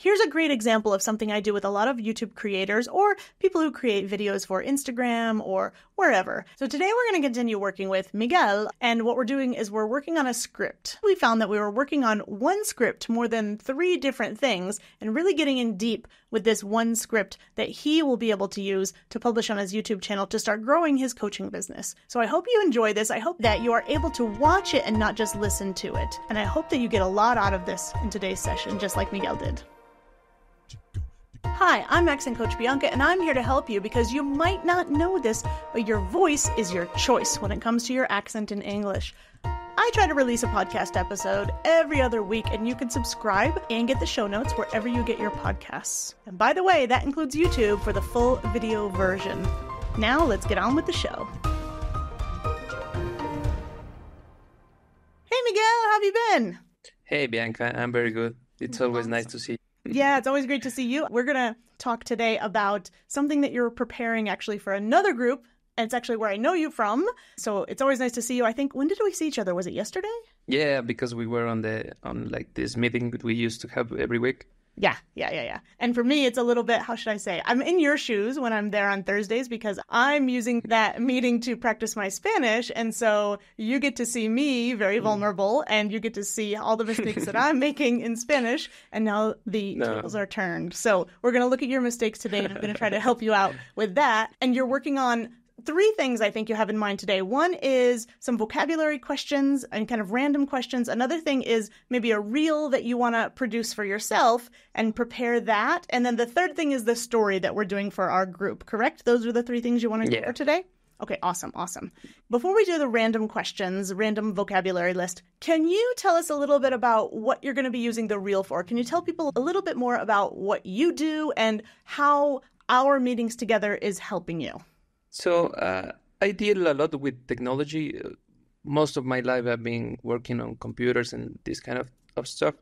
Here's a great example of something I do with a lot of YouTube creators or people who create videos for Instagram or wherever. So today we're going to continue working with Miguel, and what we're doing is we're working on a script. We found that we were working on one script more than three different things and really getting in deep with this one script that he will be able to use to publish on his YouTube channel to start growing his coaching business. So I hope you enjoy this. I hope that you are able to watch it and not just listen to it. And I hope that you get a lot out of this in today's session, just like Miguel did. Hi, I'm accent coach Bianca, and I'm here to help you because you might not know this, but your voice is your choice when it comes to your accent in English. I try to release a podcast episode every other week, and you can subscribe and get the show notes wherever you get your podcasts. And by the way, that includes YouTube for the full video version. Now, let's get on with the show. Hey, Miguel, how have you been? Hey, Bianca, I'm very good. It's always nice to see you. Yeah, it's always great to see you. We're going to talk today about something that you're preparing actually for another group. And it's actually where I know you from. So it's always nice to see you. I think, when did we see each other? Was it yesterday? Yeah, because we were on the on like this meeting that we used to have every week. Yeah, yeah, yeah, yeah. And for me, it's a little bit, how should I say? I'm in your shoes when I'm there on Thursdays because I'm using that meeting to practice my Spanish. And so you get to see me very mm. vulnerable and you get to see all the mistakes that I'm making in Spanish. And now the No. tables are turned. So we're going to look at your mistakes today and I'm going to try to help you out with that. And you're working on three things I think you have in mind today. One is some vocabulary questions and kind of random questions. Another thing is maybe a reel that you want to produce for yourself and prepare that. And then the third thing is the story that we're doing for our group, correct? Those are the three things you want to do for today? Okay, awesome, awesome. Before we do the random questions, random vocabulary list, can you tell us a little bit about what you're going to be using the reel for? Can you tell people a little bit more about what you do and how our meetings together is helping you? So uh, I deal a lot with technology. Uh, Most of my life I've been working on computers and this kind of, of stuff.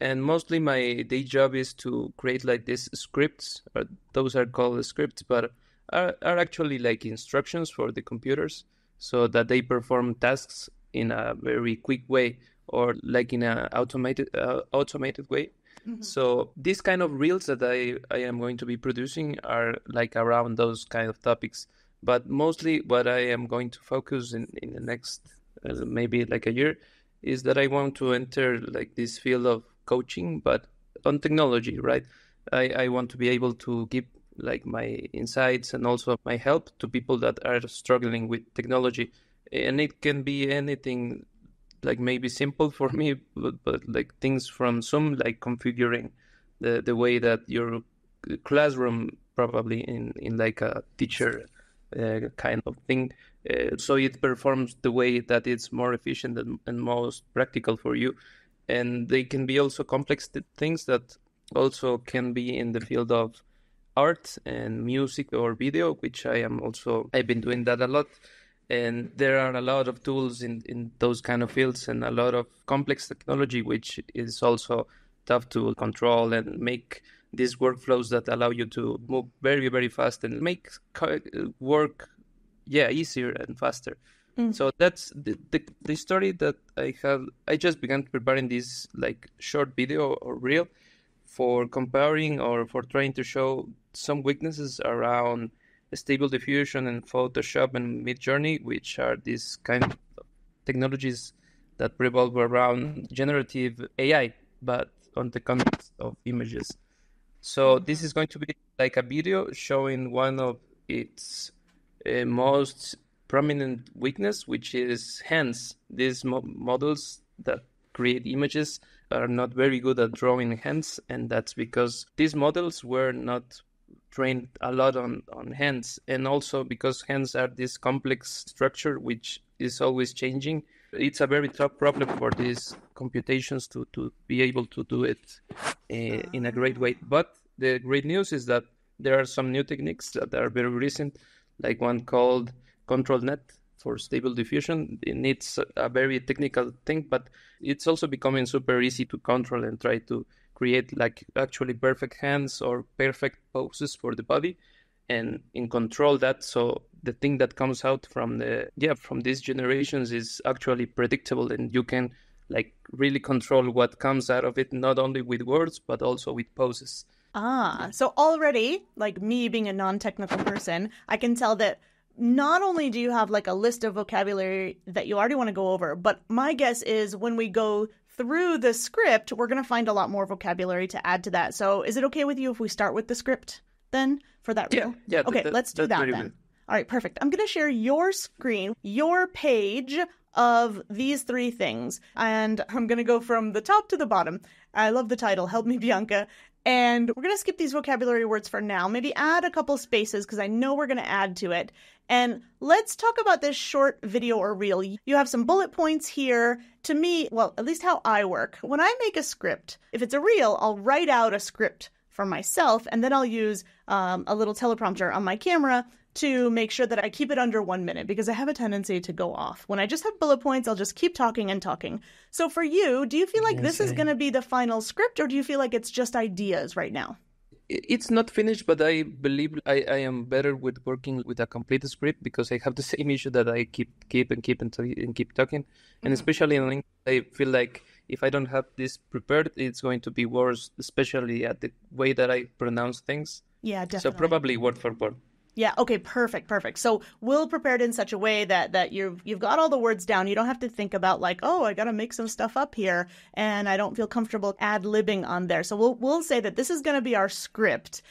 And mostly my day job is to create like these scripts. Or those are called scripts, but are, are actually like instructions for the computers so that they perform tasks in a very quick way or like in an automated uh, automated way. So these kind of reels that I, I am going to be producing are like around those kind of topics. But mostly what I am going to focus in, in the next uh, maybe like a year is that I want to enter like this field of coaching, but on technology, right? I, I want to be able to give like my insights and also my help to people that are struggling with technology. And it can be anything like maybe simple for me, but, but like things from Zoom, like configuring the, the way that your classroom probably in, in like a teacher uh, kind of thing. Uh, so it performs the way that it's more efficient and, and most practical for you. And they can be also complex th- things that also can be in the field of art and music or video, which I am also, I've been doing that a lot. And there are a lot of tools in, in those kind of fields and a lot of complex technology, which is also tough to control and make these workflows that allow you to move very, very fast and make work, yeah, easier and faster. Mm. So that's the, the the story that I have. I just began preparing this like short video or reel for comparing or for trying to show some weaknesses around Stable Diffusion and Photoshop and Midjourney, which are these kind of technologies that revolve around generative AI, but on the context of images. So this is going to be like a video showing one of its uh, most prominent weakness, which is hands. These mo- models that create images are not very good at drawing hands, and that's because these models were not trained a lot on, on hands, and also because hands are this complex structure which is always changing. It's a very tough problem for these computations to, to be able to do it uh, in a great way. But the great news is that there are some new techniques that are very recent, like one called ControlNet for stable diffusion. It needs a very technical thing, but it's also becoming super easy to control and try to create like actually perfect hands or perfect poses for the body and in control that so the thing that comes out from the yeah from these generations is actually predictable and you can like really control what comes out of it, not only with words but also with poses. Ah, so already, like me being a non technical person, I can tell that not only do you have like a list of vocabulary that you already want to go over, but my guess is when we go through the script, we're going to find a lot more vocabulary to add to that. So is it okay with you if we start with the script then for that Yeah, reel? yeah, Okay, let's do that then. good. All right, perfect. I'm going to share your screen, your page of these three things. And I'm going to go from the top to the bottom. I love the title, Help Me Bianca. And we're going to skip these vocabulary words for now, maybe add a couple spaces because I know we're going to add to it. And let's talk about this short video or reel. You have some bullet points here. To me, well, at least how I work, when I make a script, if it's a reel, I'll write out a script for myself, and then I'll use um, a little teleprompter on my camera to make sure that I keep it under one minute because I have a tendency to go off. When I just have bullet points, I'll just keep talking and talking. So for you, do you feel like this is going to be the final script, or do you feel like it's just ideas right now? It's not finished, but I believe I, I am better with working with a complete script because I have the same issue that I keep keep and keep and, t- and keep talking, and mm-hmm. especially in English, I feel like if I don't have this prepared, it's going to be worse, especially at the way that I pronounce things. Yeah, definitely. So probably word for word. Yeah. Okay. Perfect. Perfect. So we'll prepare it in such a way that that you've you've got all the words down. You don't have to think about like, oh, I got to make some stuff up here, and I don't feel comfortable ad libbing on there. So we'll we'll say that this is going to be our script.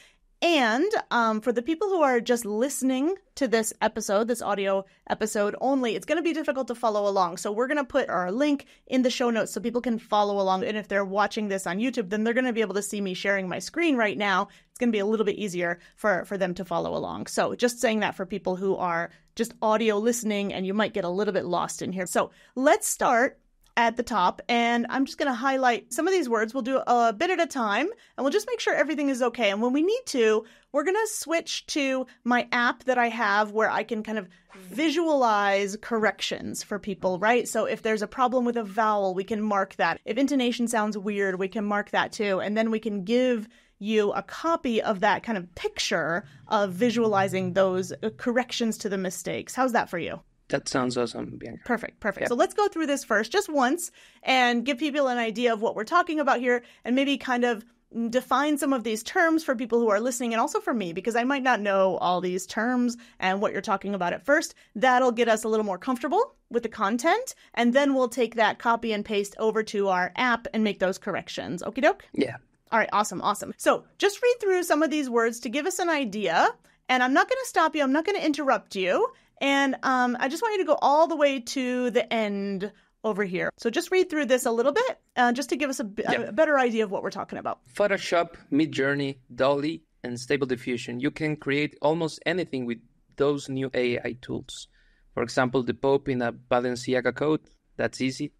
And um, for the people who are just listening to this episode, this audio episode only, it's going to be difficult to follow along. So we're going to put our link in the show notes so people can follow along. And if they're watching this on YouTube, then they're going to be able to see me sharing my screen right now. It's going to be a little bit easier for, for them to follow along. So just saying that for people who are just audio listening and you might get a little bit lost in here. So let's start at the top and I'm just going to highlight some of these words. We'll do a bit at a time and we'll just make sure everything is okay. And when we need to, we're going to switch to my app that I have where I can kind of visualize corrections for people, right? So if there's a problem with a vowel, we can mark that. If intonation sounds weird, we can mark that too. And then we can give you a copy of that kind of picture of visualizing those uh, corrections to the mistakes. How's that for you? That sounds awesome, Bianca. Perfect, perfect. So let's go through this first, just once, and give people an idea of what we're talking about here, and maybe kind of define some of these terms for people who are listening, and also for me, because I might not know all these terms and what you're talking about at first. That'll get us a little more comfortable with the content, and then we'll take that copy and paste over to our app and make those corrections. Okie doke? Yeah. All right, awesome, awesome. So just read through some of these words to give us an idea. And I'm not going to stop you, I'm not going to interrupt you. And um, I just want you to go all the way to the end over here. So just read through this a little bit, uh, just to give us a, b- a Yeah. better idea of what we're talking about. Photoshop, Midjourney, Dolly, and Stable Diffusion. You can create almost anything with those new AI tools. For example, the Pope in a Balenciaga coat, that's easy.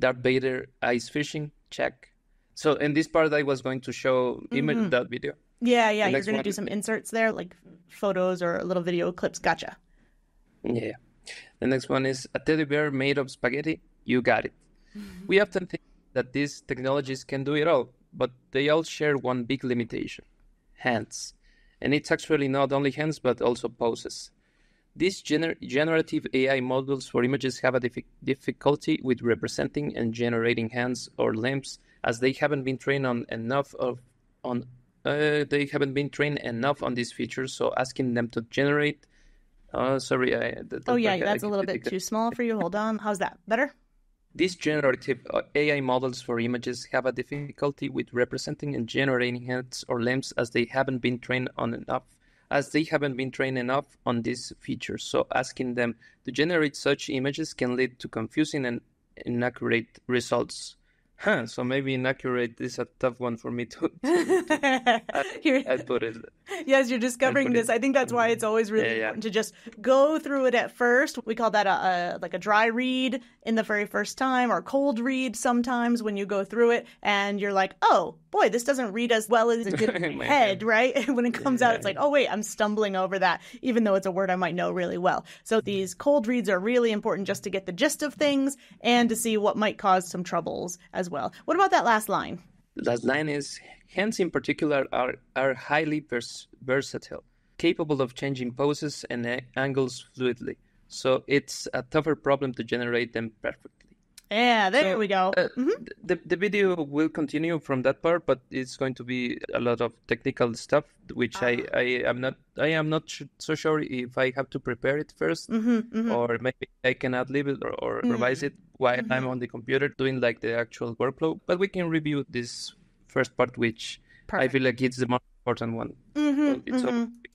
Darth Vader ice fishing, check. So in this part, I was going to show image that video. Yeah, yeah, The you're going to do some inserts there, like photos or little video clips. Gotcha. Yeah. The next one is a teddy bear made of spaghetti. You got it. We often think that these technologies can do it all, but they all share one big limitation hands. And it's actually not only hands, but also poses. These gener- generative AI models for images have a diffi- difficulty with representing and generating hands or limbs as they haven't been trained on enough of on uh, they haven't been trained enough on these features. So asking them to generate Oh, sorry. I, that, Oh, yeah, that's I- a little bit too small for you. Hold on. How's that? Better? These generative uh, AI models for images have a difficulty with representing and generating heads or limbs as they haven't been trained on enough as they haven't been trained enough on these features. So asking them to generate such images can lead to confusing and inaccurate results. Huh, so maybe inaccurate is a tough one for me to, Here- I put it. yes, you're discovering this. it- I think that's why it's always really Yeah, yeah. important to just go through it at first. We call that a, a like a dry read in the very first time, or cold read sometimes when you go through it, and you're like, oh boy, this doesn't read as well as it did in my head, right? when it comes out, it's like, oh wait, I'm stumbling over that, even though it's a word I might know really well. So mm-hmm. these cold reads are really important just to get the gist of things and to see what might cause some troubles as well. What about that last line? Last line is hands in particular are, are highly vers- versatile, capable of changing poses and angles fluidly. So it's a tougher problem to generate them perfectly. Yeah, there So, we go. Uh, Mhm. the the video will continue from that part, but it's going to be a lot of technical stuff, which I Ah. I am not I am not so sure if I have to prepare it 1st Mhm, mhm. or maybe I can ad lib it or, or revise it while I'm on the computer doing like the actual workflow. But we can review this first part, which I feel like it's the most important one. Mhm, So it's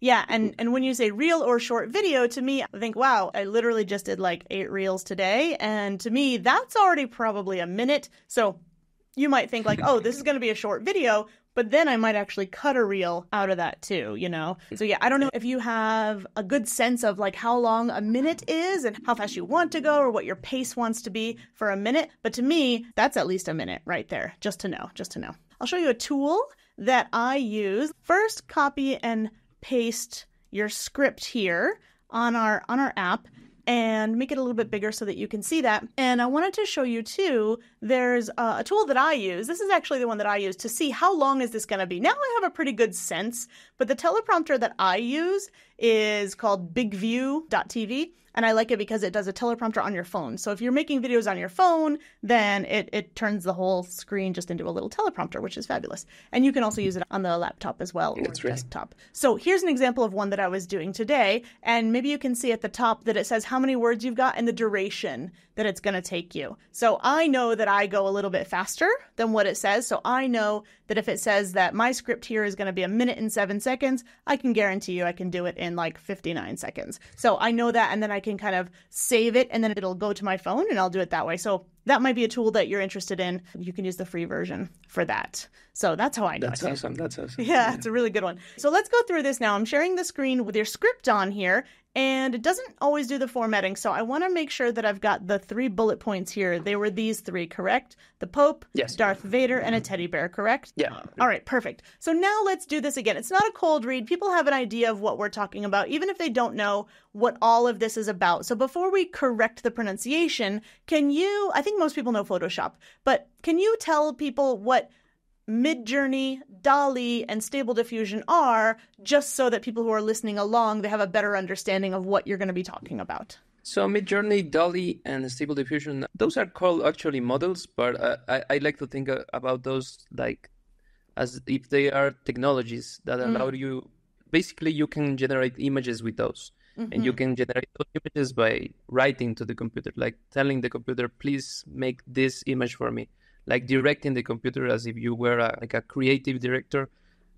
Yeah, and and when you say reel or short video, to me, I think, wow, I literally just did like eight reels today, and to me, that's already probably a minute. So you might think like, oh, this is going to be a short video, but then I might actually cut a reel out of that too, you know. So yeah, I don't know if you have a good sense of like how long a minute is and how fast you want to go or what your pace wants to be for a minute, but to me, that's at least a minute right there, just to know, just to know. I'll show you a tool that I use. First, copy and paste your script here on our on our app and make it a little bit bigger so that you can see that. And I wanted to show you too, there's a, tool that I use. This is actually the one that I use to see how long is this going to be. Now I have a pretty good sense, but the teleprompter that I use is called bigvu.tv and I like it because it does a teleprompter on your phone. So if you're making videos on your phone, then it, it turns the whole screen just into a little teleprompter, which is fabulous. And you can also use it on the laptop as well or That's right. desktop. So here's an example of one that I was doing today. And maybe you can see at the top that it says how many words you've got and the duration that it's going to take you. So I know that I go a little bit faster than what it says. So I know that if it says that my script here is going to be a minute and seven seconds, I can guarantee you I can do it in like 59 seconds. So I know that, and then I can kind of save it, and then it'll go to my phone, and I'll do it that way. So that might be a tool that you're interested in. You can use the free version for that. So that's how I do That's it. awesome. That's awesome. Yeah, it's a really good one. So let's go through this now. I'm sharing the screen with your script on here, and it doesn't always do the formatting. So I want to make sure that I've got the three bullet points here. They were these three, correct? The Pope, Yes. Darth Vader, and a teddy bear, correct? Yeah. Uh, all right, perfect. So now let's do this again. It's not a cold read. People have an idea of what we're talking about, even if they don't know what all of this is about. So before we correct the pronunciation, can you, I think most people know Photoshop, but can you tell people what Midjourney, Dolly, and Stable Diffusion are, just so that people who are listening along they have a better understanding of what you're going to be talking about. So Midjourney, Dolly, and Stable Diffusion, those are called actually models, but uh, I, I like to think uh, about those like as if they are technologies that allow you, basically you can generate images with those. And you can generate those images by writing to the computer, like telling the computer, please make this image for me. Like directing the computer as if you were a, like a creative director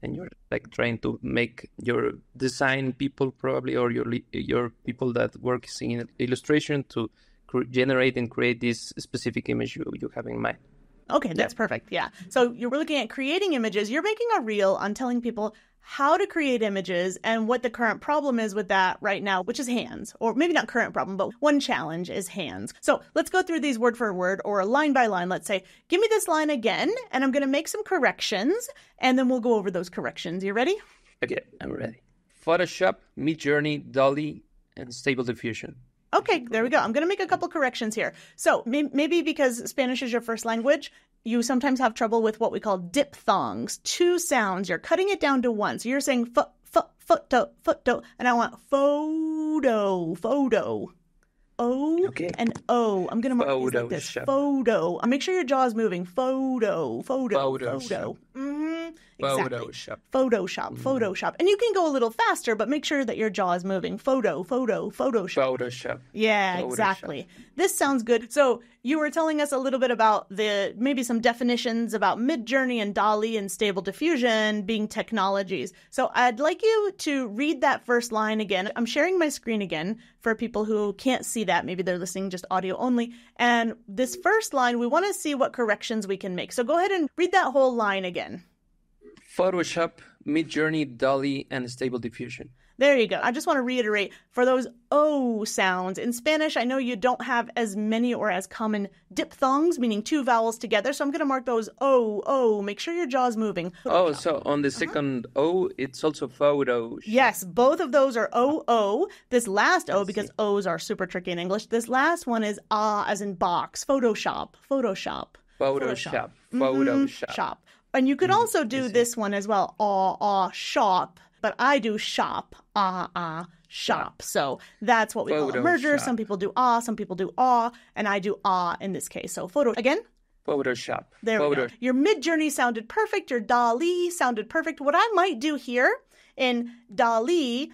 and you're like trying to make your design people probably or your your people that work in illustration to generate and create this specific image you, you have in mind. Okay, that's perfect. Yeah. So you're looking at creating images. You're making a reel on telling people how to create images and what the current problem is with that right now, which is hands. Or maybe not current problem, but one challenge is hands. So let's go through these word for word or line by line. Let's say, give me this line again, and I'm going to make some corrections, and then we'll go over those corrections. You ready? Okay, I'm ready. Photoshop, Midjourney, Dolly, and Stable Diffusion. Okay, there we go. I'm going to make a couple corrections here. So may- maybe because Spanish is your first language, you sometimes have trouble with what we call diphthongs, two sounds. You're cutting it down to one. So you're saying fo- fo- photo, photo, and I want photo, photo. O Okay. and O. I'm going to mark these like this. Photo. Make sure your jaw is moving. Photo, photo, Photoshop. photo. Mm-hmm. Exactly. Photoshop. Photoshop, Photoshop. And you can go a little faster, but make sure that your jaw is moving. Photo, photo, Photoshop. Photoshop. Yeah, Photoshop. exactly. This sounds good. So you were telling us a little bit about the maybe some definitions about Midjourney and Dolly and Stable Diffusion being technologies. So I'd like you to read that first line again. I'm sharing my screen again for people who can't see that. Maybe they're listening just audio only. And this first line, we want to see what corrections we can make. So go ahead and read that whole line again. Photoshop, Midjourney, Dolly, and Stable Diffusion. There you go. I just want to reiterate for those O sounds. In Spanish, I know you don't have as many or as common diphthongs, meaning two vowels together. So I'm going to mark those O, O. Make sure your jaw's moving. Oh, so on the second O, it's also Photoshop. Yes, both of those are O, O. This last O, because O's are super tricky in English, this last one is Ah as in box. Photoshop. Photoshop. Photoshop. Mhm, Photoshop. Shop. And you could also do this one as well. Ah, ah, shop. But I do shop. Ah, ah, shop. So that's what we call a merger. shop. Some people do ah, some people do ah, and I do ah in this case. So photo again. Photoshop. There we go. Your Midjourney sounded perfect. Your Dali sounded perfect. What I might do here in Dali,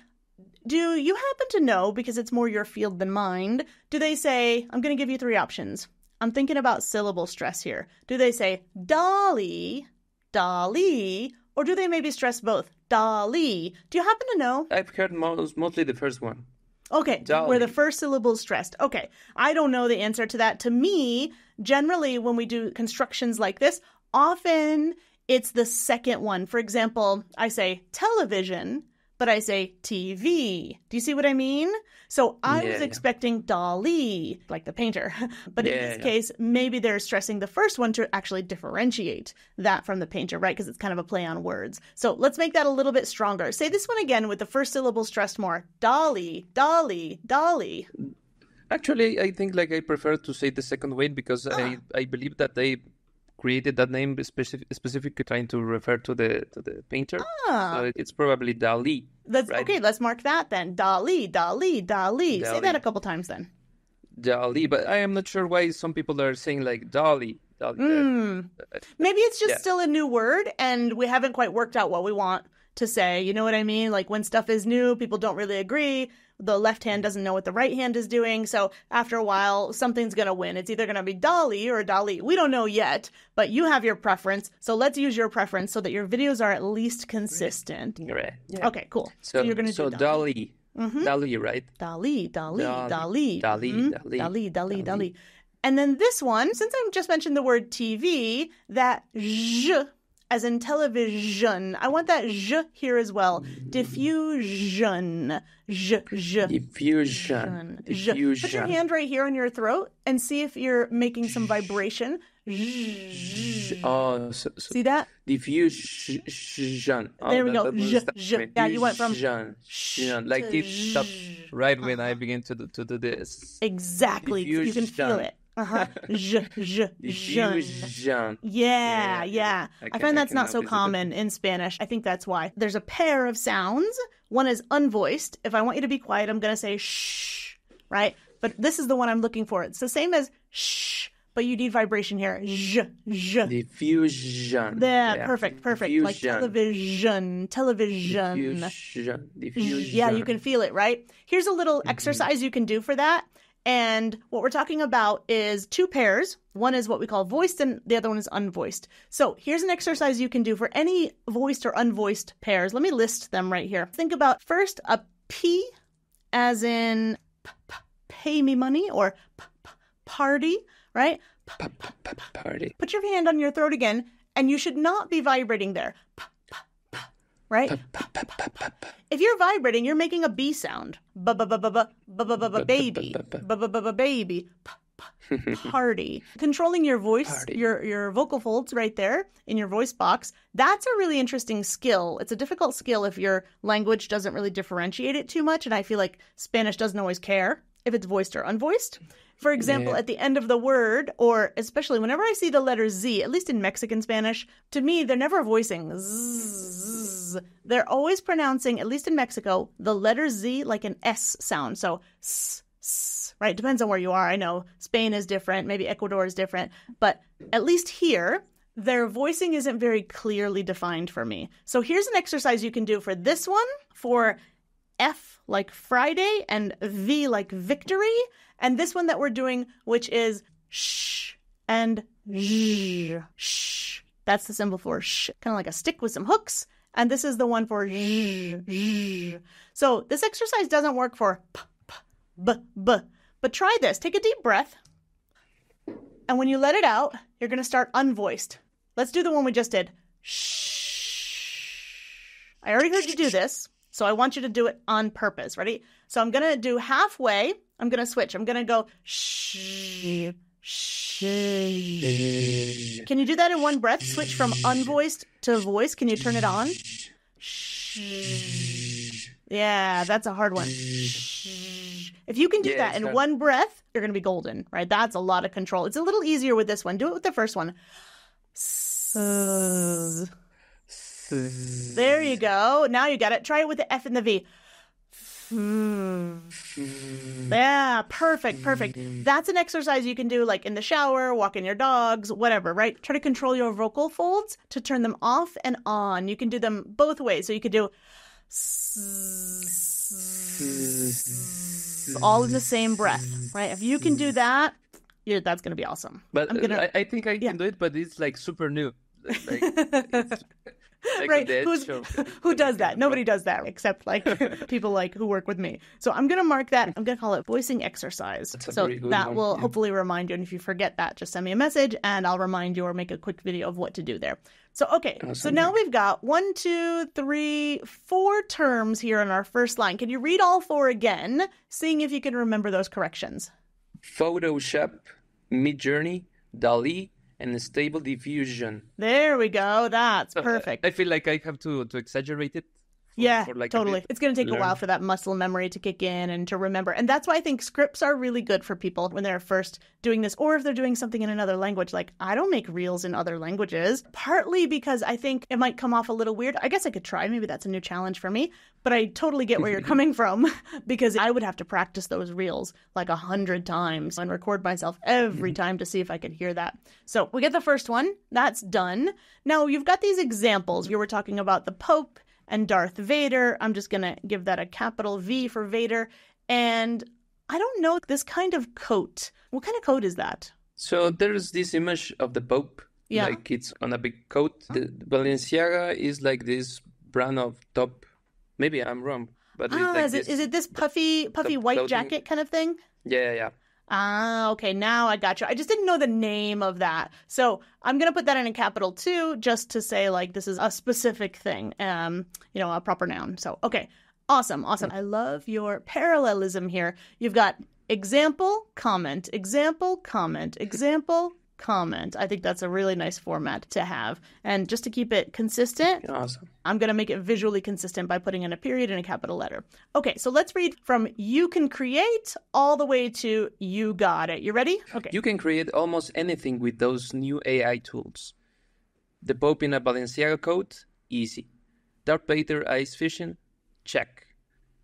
do you happen to know, because it's more your field than mine, do they say, I'm going to give you three options. I'm thinking about syllable stress here. Do they say Dali, Dali, or do they maybe stress both? Dali. Do you happen to know? I've heard most, mostly the first one. Okay, Dolly. where the first syllable is stressed. Okay, I don't know the answer to that. To me, generally, when we do constructions like this, often it's the second one. For example, I say television, but I say TV. Do you see what I mean? So I Yeah, was yeah. expecting Dali, like the painter. but in this yeah. case, maybe they're stressing the first one to actually differentiate that from the painter, right? Because it's kind of a play on words. So let's make that a little bit stronger. Say this one again with the first syllable stressed more. Dolly, Dolly, Dolly. Actually, I think like I prefer to say the second way because Ah. I I believe that they created that name specific, specifically trying to refer to the to the painter. Ah. So it's probably Dali. Let's Right. okay, let's mark that then. Dalí, Dalí, Dalí. Say that a couple times then. Dali, but I am not sure why some people are saying like Dalí. Dolly. Hmm. Maybe it's just Yeah. still a new word and we haven't quite worked out what we want to say. You know what I mean? Like when stuff is new, people don't really agree. The left hand doesn't know what the right hand is doing. So after a while, something's going to win. It's either going to be Dolly or Dolly. We don't know yet, but you have your preference. So let's use your preference so that your videos are at least consistent. Right. Yeah. Okay, cool. So, So, you're going to so do Dolly. Dali. Dali, right? Dali, Dali, Dali, Dali, Dali, Mhm. Dali, Dali, Dali, Dali. Dali. And then this one, since I just mentioned the word TV, that zh, as in television, I want that zh here as well. Diffusion. Zh, zh. Diffusion. Zh. Put your hand right here on your throat and see if you're making some vibration. Oh, so, so See that? diffusion. Oh, There we that- go. that was Zh, that zh. way. Yeah, you went from Diffusion. Diffusion. Like it stopped right when I begin to do, to do this. Exactly. You can feel it. Uh-huh. Zh, zhun. Diffusion. Yeah, Yeah, yeah. yeah. I I, find that's can not so common in Spanish. I think that's why. There's a pair of sounds. One is unvoiced. If I want you to be quiet, I'm going to say shh, right? But this is the one I'm looking for. It's the same as shh, but you need vibration here. Zh, zh. Diffusion. There, Yeah. perfect, perfect. Like television, television. Diffusion. Diffusion. Yeah, you can feel it, right? Here's a little Mm-hmm. exercise you can do for that. And what we're talking about is two pairs. One is what we call voiced, and the other one is unvoiced. So here's an exercise you can do for any voiced or unvoiced pairs. Let me list them right here. Think about first a P, as in p- p- pay me money, or p- p- party, right? Party. Put your hand on your throat again, and you should not be vibrating there. P- right? If you're vibrating, you're making a B sound. Baby, baby, party. Controlling your voice, your your vocal folds right there in your voice box. That's a really interesting skill. It's a difficult skill if your language doesn't really differentiate it too much, and I feel like Spanish doesn't always care if it's voiced or unvoiced. For example, yeah. at the end of the word, or especially whenever I see the letter Z, at least in Mexican Spanish, to me they're never voicing. Zzz, they're always pronouncing, at least in Mexico, the letter Z like an S sound. So, s, s, right? Depends on where you are. I know Spain is different, maybe Ecuador is different, but at least here, their voicing isn't very clearly defined for me. So, here's an exercise you can do for this one for F like Friday and V like victory. And this one that we're doing, which is sh and sh. sh. That's the symbol for sh, kind of like a stick with some hooks. And this is the one for sh. So this exercise doesn't work for p, p, b, b. But try this. Take a deep breath. And when you let it out, you're going to start unvoiced. Let's do the one we just did. Shh. I already heard you do this, so I want you to do it on purpose. Ready? So I'm going to do halfway. I'm going to switch. I'm going to go shh. Shh. Can you do that in one breath? Switch from unvoiced to voice. Can you turn it on? Shh. Yeah, that's a hard one. Shh. If you can do Yeah, that in hard. one breath, you're going to be golden, right? That's a lot of control. It's a little easier with this one. Do it with the first one. There you go. Now you got it. Try it with the F and the V. Mm. Yeah, perfect, perfect. That's an exercise you can do like in the shower, walking your dogs, whatever, right? Try to control your vocal folds to turn them off and on. You can do them both ways. So you could do all in the same breath, right? If you can do that, you that's going to be awesome. But I'm gonna- I, I think I yeah. can do it, but it's like super new. Like, like right? Who's, who does that? Nobody does that except like people like who work with me. So I'm gonna mark that. I'm gonna call it voicing exercise. That's So that one, will yeah. hopefully remind you. And if you forget that, just send me a message and I'll remind you or make a quick video of what to do there. So okay, so now we've got one, two, three, four terms here in our first line. Can you read all four again, seeing if you can remember those corrections? Photoshop, Midjourney, DALI, and Stable Diffusion. There we go. That's So, uh, perfect. I feel like I have to to exaggerate it. Yeah, for like totally. It's going to take a while for that muscle memory to kick in and to remember. And that's why I think scripts are really good for people when they're first doing this or if they're doing something in another language. Like, I don't make reels in other languages, partly because I think it might come off a little weird. I guess I could try. Maybe that's a new challenge for me. But I totally get where you're coming from because I would have to practice those reels like a hundred times and record myself every time to see if I could hear that. So we get the first one. That's done. Now you've got these examples. You were talking about the Pope and Darth Vader. I'm just going to give that a capital V for Vader. And I don't know this kind of coat. What kind of coat is that? So there's this image of the Pope, Yeah. like it's on a big coat. The Balenciaga is like this brand of top. Maybe I'm wrong, but Ah, like is it is it this puffy puffy white clothing. jacket kind of thing? Yeah, yeah, yeah. Ah, okay. Now I got you. I just didn't know the name of that. So I'm going to put that in a capital too, just to say like this is a specific thing, um, you know, a proper noun. So, okay. Awesome. Awesome. I love your parallelism here. You've got example, comment, example, comment, example, comment. I think that's a really nice format to have. And just to keep it consistent, Awesome. I'm going to make it visually consistent by putting in a period and a capital letter. Okay, so let's read from you can create all the way to you got it. You ready? Okay. You can create almost anything with those new AI tools. The Pope in a Balenciaga coat? Easy. Darth Vader ice fishing? Check.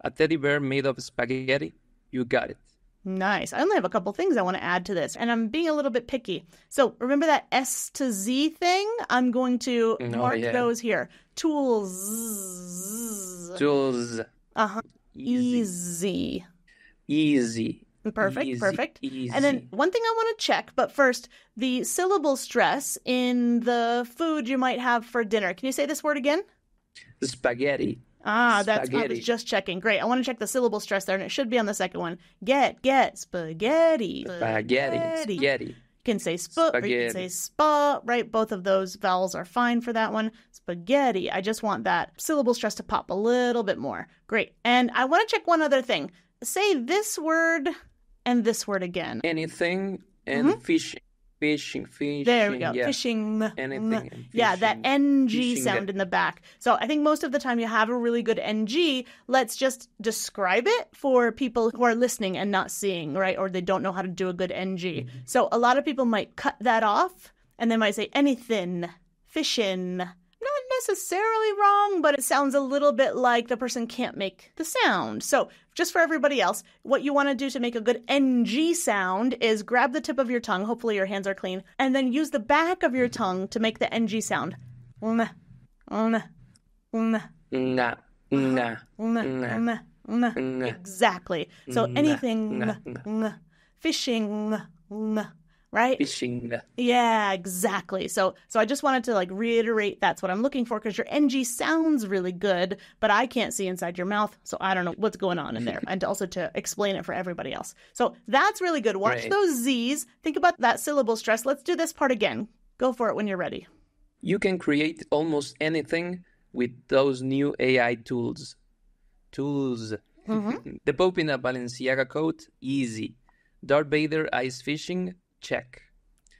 A teddy bear made of spaghetti? You got it. Nice. I only have a couple things I want to add to this, and I'm being a little bit picky. So remember that S to Z thing? I'm going to Oh, mark yeah. those here. Tools. Tools. Uh huh. Easy. Easy. Perfect, Easy, perfect. Easy. And then one thing I want to check, but first, the syllable stress in the food you might have for dinner. Can you say this word again? spaghetti. Ah, that's I was just checking. Great. I want to check the syllable stress there, and it should be on the second one. Get, get, spaghetti. Spaghetti. Spaghetti. You can say sp or you can say spa, right? Both of those vowels are fine for that one. Spaghetti. I just want that syllable stress to pop a little bit more. Great. And I want to check one other thing. Say this word and this word again. Anything and fishing. Fishing. Fishing. There we go. Yeah. Fishing. Anything and Yeah, that. NG Fishing, sound yeah. in the back. So I think most of the time you have a really good NG. Let's just describe it for people who are listening and not seeing, right? Or they don't know how to do a good NG. Mm-hmm. So a lot of people might cut that off and they might say anything, fishing. Necessarily wrong, but it sounds a little bit like the person can't make the sound. So, just for everybody else, what you want to do to make a good NG sound is grab the tip of your tongue, hopefully your hands are clean, and then use the back of your tongue to make the NG sound. Um, um, um. Nah. Nah. Nah. Exactly. So anything, mm, fishing, mm, right? Fishing. Yeah, exactly. So so I just wanted to like reiterate that's what I'm looking for because your NG sounds really good, but I can't see inside your mouth, so I don't know what's going on in there. and also to explain it for everybody else. So that's really good. Watch Right. those Z's. Think about that syllable stress. Let's do this part again. Go for it when you're ready. You can create almost anything with those new AI tools. Tools. Mm-hmm. the Pope in a Balenciaga coat, easy. Darth Vader ice fishing, check.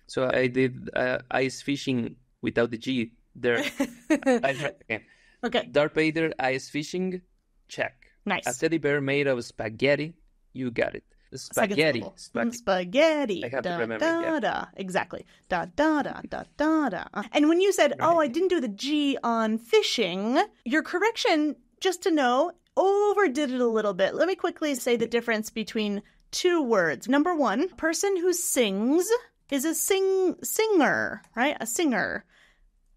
So I did uh, ice fishing without the G there. I tried again. Okay. Darth Vader ice fishing, check. Nice. A teddy bear made of spaghetti, you got it. Spaghetti. Spag- Mm, Spaghetti. I have to remember, Da, yeah. da. Exactly. Da, da, da, da, da, da. And when you said, oh, I didn't do the G on fishing, your correction, just to know, overdid it a little bit. Let me quickly say the difference between two words. Number one, person who sings is a sing singer, right? A singer.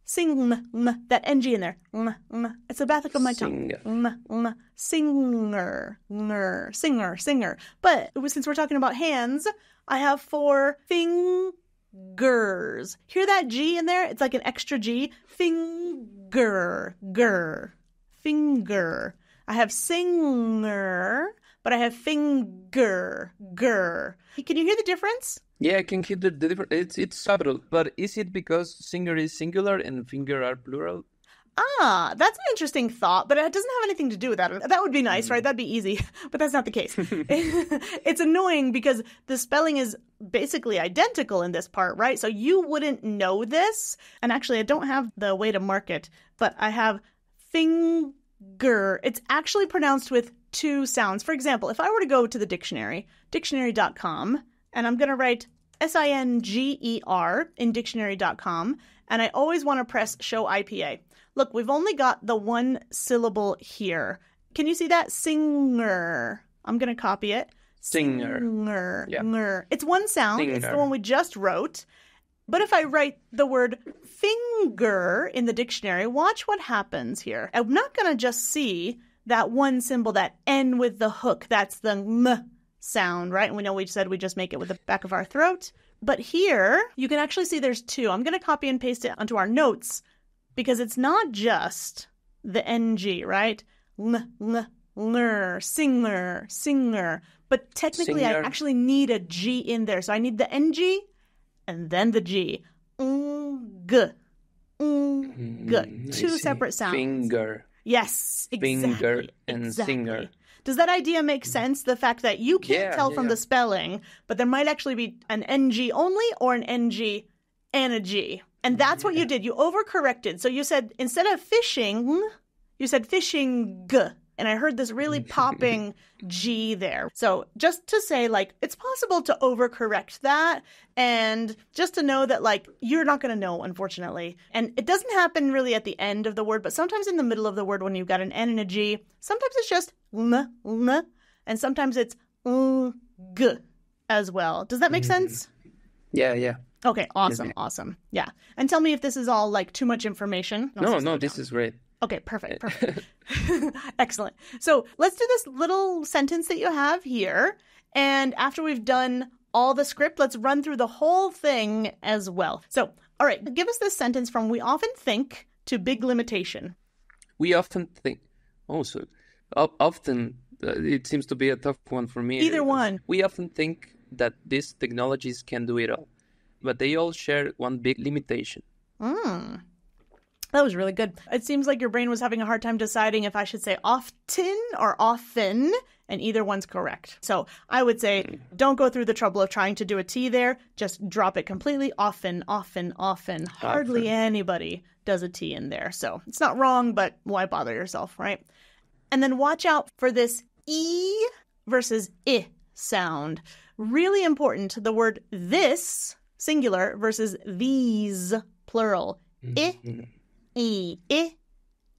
Sing m, that ng in there. It's the back of my tongue. Singer. Singer, nger, singer, singer. But since we're talking about hands, I have four fingers. Hear that G in there? It's like an extra G. Finger, ger, finger. I have singer, but I have finger, ger. Can you hear the difference? Yeah, I can hear the, the difference. It's it's subtle, but is it because singer is singular and finger are plural? Ah, that's an interesting thought, but it doesn't have anything to do with that. That would be nice, right? That'd be easy, but that's not the case. it's annoying because the spelling is basically identical in this part, right? So you wouldn't know this. And actually, I don't have the way to mark it, but I have finger. It's actually pronounced with two sounds. For example, if I were to go to the dictionary, dictionary.com, and I'm going to write S I N G E R in dictionary.com, and I always want to press show IPA. Look, we've only got the one syllable here. Can you see that? Singer. I'm going to copy it. Singer. Singer. Yeah. It's one sound. It's the one we just wrote. But if I write the word finger in the dictionary, watch what happens here. I'm not going to just see that one symbol, that N with the hook. That's the M sound, right? And we know we said we just make it with the back of our throat. But here, you can actually see there's two. I'm going to copy and paste it onto our notes because it's not just the NG, right? L, l, ler, singer, singer. But technically, I actually need a G in there. So I need the NG and then the G. Mm, g. Mm, g. Mm, I Two separate sounds. Finger. Yes, exactly. Finger and exactly. singer. Does that idea make sense? The fact that you can't Yeah, tell yeah, from yeah. the spelling, but there might actually be an NG only or an NG and a G. And that's what you did. You overcorrected. So you said instead of fishing, you said fishing. And I heard this really popping G there. So just to say, like, it's possible to overcorrect that. And just to know that, like, you're not going to know, unfortunately. And it doesn't happen really at the end of the word, but sometimes in the middle of the word when you've got an N and a G, sometimes it's just l, l, and sometimes it's l, g as well. Does that make sense? Yeah, yeah. Okay, awesome, awesome. Yeah. And tell me if this is all like too much information. No, no, this is great. Okay, perfect, perfect. Excellent. So let's do this little sentence that you have here. And after we've done all the script, let's run through the whole thing as well. So, all right, give us this sentence from we often think to big limitation. We often think, also, o- often uh, it seems to be a tough one for me. Either one. We often think that these technologies can do it all, but they all share one big limitation. Mm. That was really good. It seems like your brain was having a hard time deciding if I should say often or often, and either one's correct. So I would say hmm. don't go through the trouble of trying to do a T there. Just drop it completely. Often, often, often. Hardly Often. anybody does a T in there. So it's not wrong, but why bother yourself, right? And then watch out for this E versus I sound. Really important. The word this, singular, versus these, plural. Hmm. I, hmm. E, I,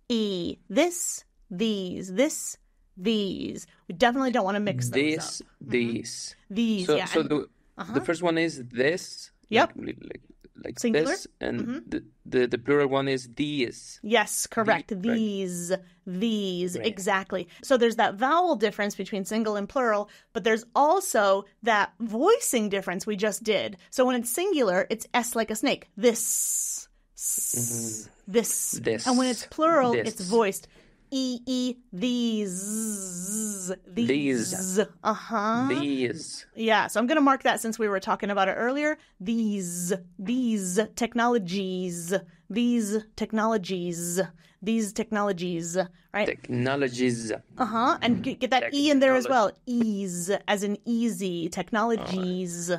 E, this, these, this, these. We definitely don't want to mix those This, up. Mm-hmm. these. These, So, yeah. so the, the uh-huh. first one is this. Yep. Like, like, like Singular? this, and mm-hmm. the, the the plural one is these. Yes, correct. right. These, these, Right. exactly. So there's that vowel difference between single and plural, but there's also that voicing difference we just did. So when it's singular, it's S like a snake. This, s, this. This, And when it's plural, it's voiced. E, E, these, these. These. Uh huh. These. Yeah, so I'm going to mark that since we were talking about it earlier. These, these technologies, these technologies, these technologies, right? Technologies. Uh huh. And get, get that E in there as well. Ease, as in easy, technologies.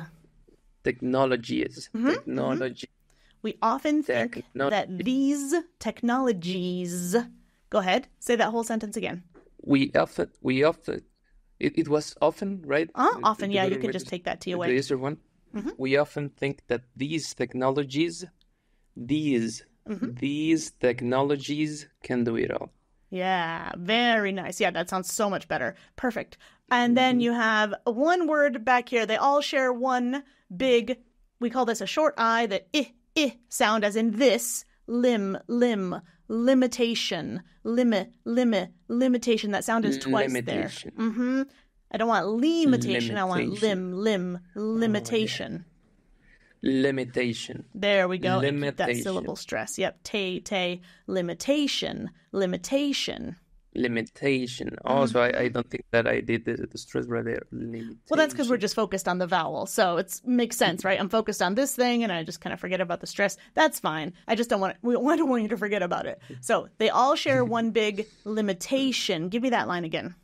Technologies. Mm-hmm, Technology. We often think Technology. that these technologies. Go ahead, say that whole sentence again. We often, we often, it, it was often, right? Uh, often, the yeah, you can way just to- take that T the away. easier one. Mm-hmm. We often think that these technologies, these, Mm-hmm. these technologies can do it all, Yeah, very nice. Yeah, that sounds so much better. Perfect. And then you have one word back here. They all share one big, we call this a short I, the I, I sound as in this, lim, lim, limitation, limit, limit, limitation. That sound is twice Limitation. there. Mm-hmm. I don't want limitation. I want lim, lim, limitation. Limitation. There we go. Keep that Limitation. syllable stress. Yep. Te, te, limitation, limitation. Limitation. Also, I, I don't think that I did the, the stress right there. Limitation. Mm-hmm. Well, that's because we're just focused on the vowel. So it makes sense, right? I'm focused on this thing and I just kind of forget about the stress. That's fine. I just don't want we don't want you to forget about it. So they all share one big limitation. Give me that line again.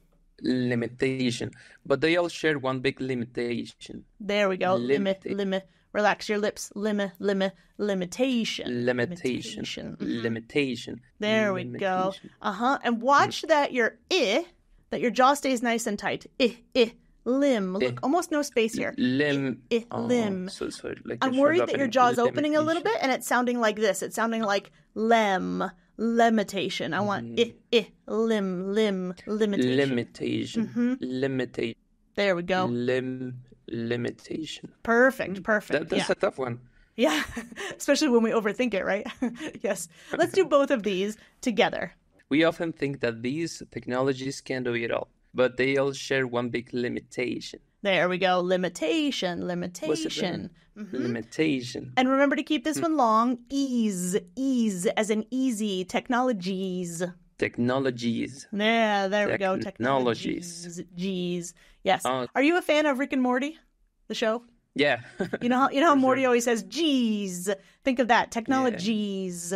limitation. But they all share one big limitation. There we go. Limit, Limita- limit. Relax your lips. Limit, limit, limitation. Limitation. Limitation. Limitation. There we go. Uh huh. And watch that your i, that your jaw stays nice and tight. I, I, limb. Look, almost no space here. Lim. I- oh, lim. So, so like I'm worried that your opening. jaw's opening a little bit and it's sounding like this. It's sounding like lem, limitation. I want Mm. I, I, lim, lim, limitation. Limitation. Mm-hmm. Limitation. there we go. Lim. Limitation. Perfect, perfect. That, that's yeah. a tough one. yeah, especially when we overthink it, right? yes. Let's do both of these together. We often think that these technologies can do it all, but they all share one big limitation. There we go. Limitation, limitation. Limitation. And remember to keep this Hmm. one long. Ease, ease, as in easy. Technologies. Technologies. Yeah, there we go. Technologies. G's. Yes. Oh. Are you a fan of Rick and Morty, the show? Yeah. You know how you know how Morty always says "G's." Think of that. Technologies.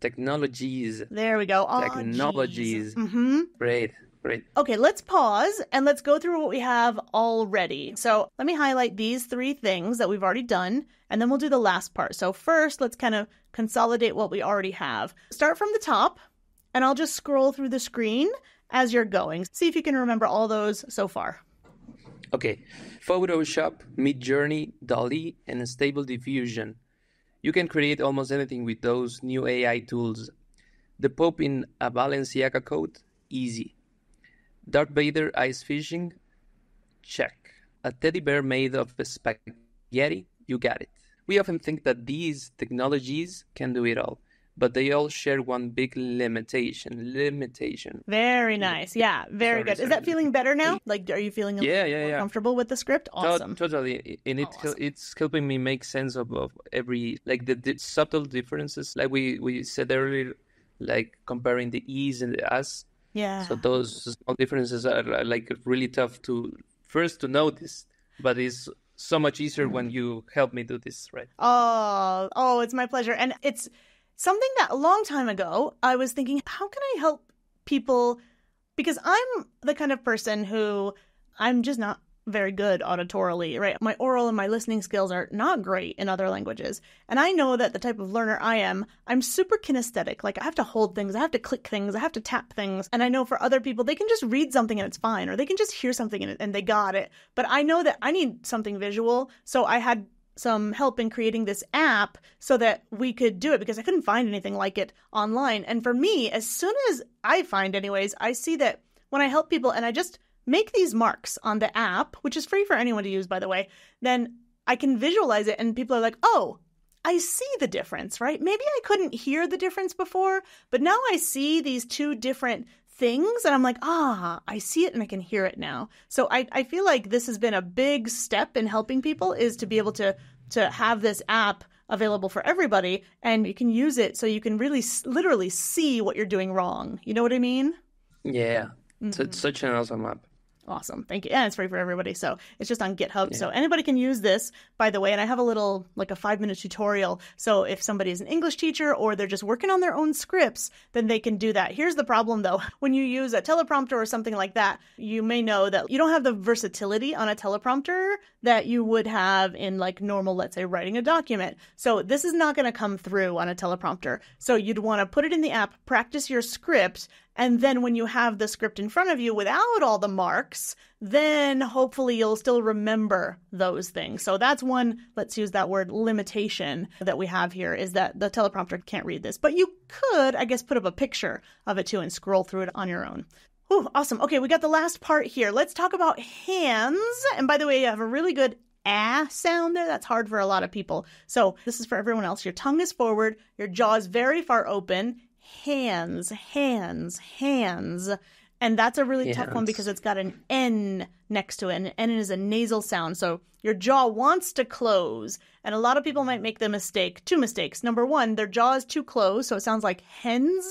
Technologies. There we go. Aw, Technologies. Mm-hmm. Great. Great. Okay, let's pause and let's go through what we have already. So let me highlight these three things that we've already done, and then we'll do the last part. So first, let's kind of consolidate what we already have. Start from the top, and I'll just scroll through the screen as you're going. See if you can remember all those so far. Okay. Photoshop, Midjourney, DALL-E, and Stable Diffusion. You can create almost anything with those new AI tools. The Pope in a Balenciaga coat? Easy. Darth Vader ice fishing? Check. A teddy bear made of spaghetti? You got it. We often think that these technologies can do it all, but they all share one big limitation. Limitation. Very nice. Yeah, very Sorry, good. Is sorry. that feeling better now? Like, are you feeling a Yeah, little yeah, more yeah. comfortable with the script? To- Awesome. totally, and it Awesome. it's helping me make sense of, of every like the, the subtle differences, like we we said earlier, like comparing the e's and the s. Yeah. So those small differences are, are, like really tough to first to notice, but it's so much easier when you help me do this, right? Oh, oh, it's my pleasure. And it's something that a long time ago I was thinking, how can I help people? Because I'm the kind of person who I'm just not very good auditorily, right? My oral and my listening skills are not great in other languages. And I know that the type of learner I am, I'm super kinesthetic. Like I have to hold things, I have to click things, I have to tap things. And I know for other people, they can just read something and it's fine, or they can just hear something and, and they got it. But I know that I need something visual. So I had some help in creating this app so that we could do it because I couldn't find anything like it online. And for me, as soon as I find, anyways, I see that when I help people and I just make these marks on the app, which is free for anyone to use, by the way, then I can visualize it and people are like, oh, I see the difference, right? Maybe I couldn't hear the difference before, but now I see these two different things and I'm like, ah, I see it and I can hear it now. So I, I feel like this has been a big step in helping people is to be able to to have this app available for everybody and you can use it so you can really s- literally see what you're doing wrong. You know what I mean? Yeah, Mm-hmm. so it's such an awesome app. Awesome. Thank you. And it's free for everybody. So it's just on GitHub. So anybody can use this, by the way. And I have a little, like a five minute tutorial. So if somebody is an English teacher or they're just working on their own scripts, then they can do that. Here's the problem though. When you use a teleprompter or something like that, you may know that you don't have the versatility on a teleprompter that you would have in like normal, let's say, writing a document. So this is not going to come through on a teleprompter. So you'd want to put it in the app, practice your script, And then when you have the script in front of you without all the marks, then hopefully you'll still remember those things. So that's one, let's use that word limitation that we have here is that the teleprompter can't read this. But you could, I guess, put up a picture of it too and scroll through it on your own. Ooh, awesome. Okay, we got the last part here. Let's talk about hands. And by the way, you have a really good ah sound there. That's hard for a lot of people. So this is for everyone else. Your tongue is forward, your jaw is very far open. Hands, hands, hands. And that's a really tough one because it's got an N next to it. And N is a nasal sound. So your jaw wants to close. And a lot of people might make the mistake, two mistakes. Number one, their jaw is too closed. So it sounds like hens,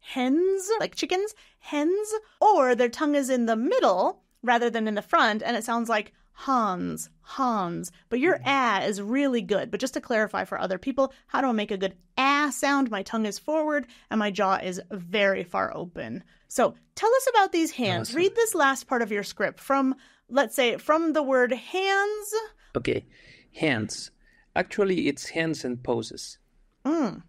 hens, like chickens, hens. Or their tongue is in the middle rather than in the front. And it sounds like Hans, Hans. But your mm-hmm. ah is really good. But just to clarify for other people, how do I make a good ah sound? My tongue is forward and my jaw is very far open. So tell us about these hands. Read this last part of your script from, let's say, from the word hands. Okay, hands. Actually, it's hands and poses. Mm.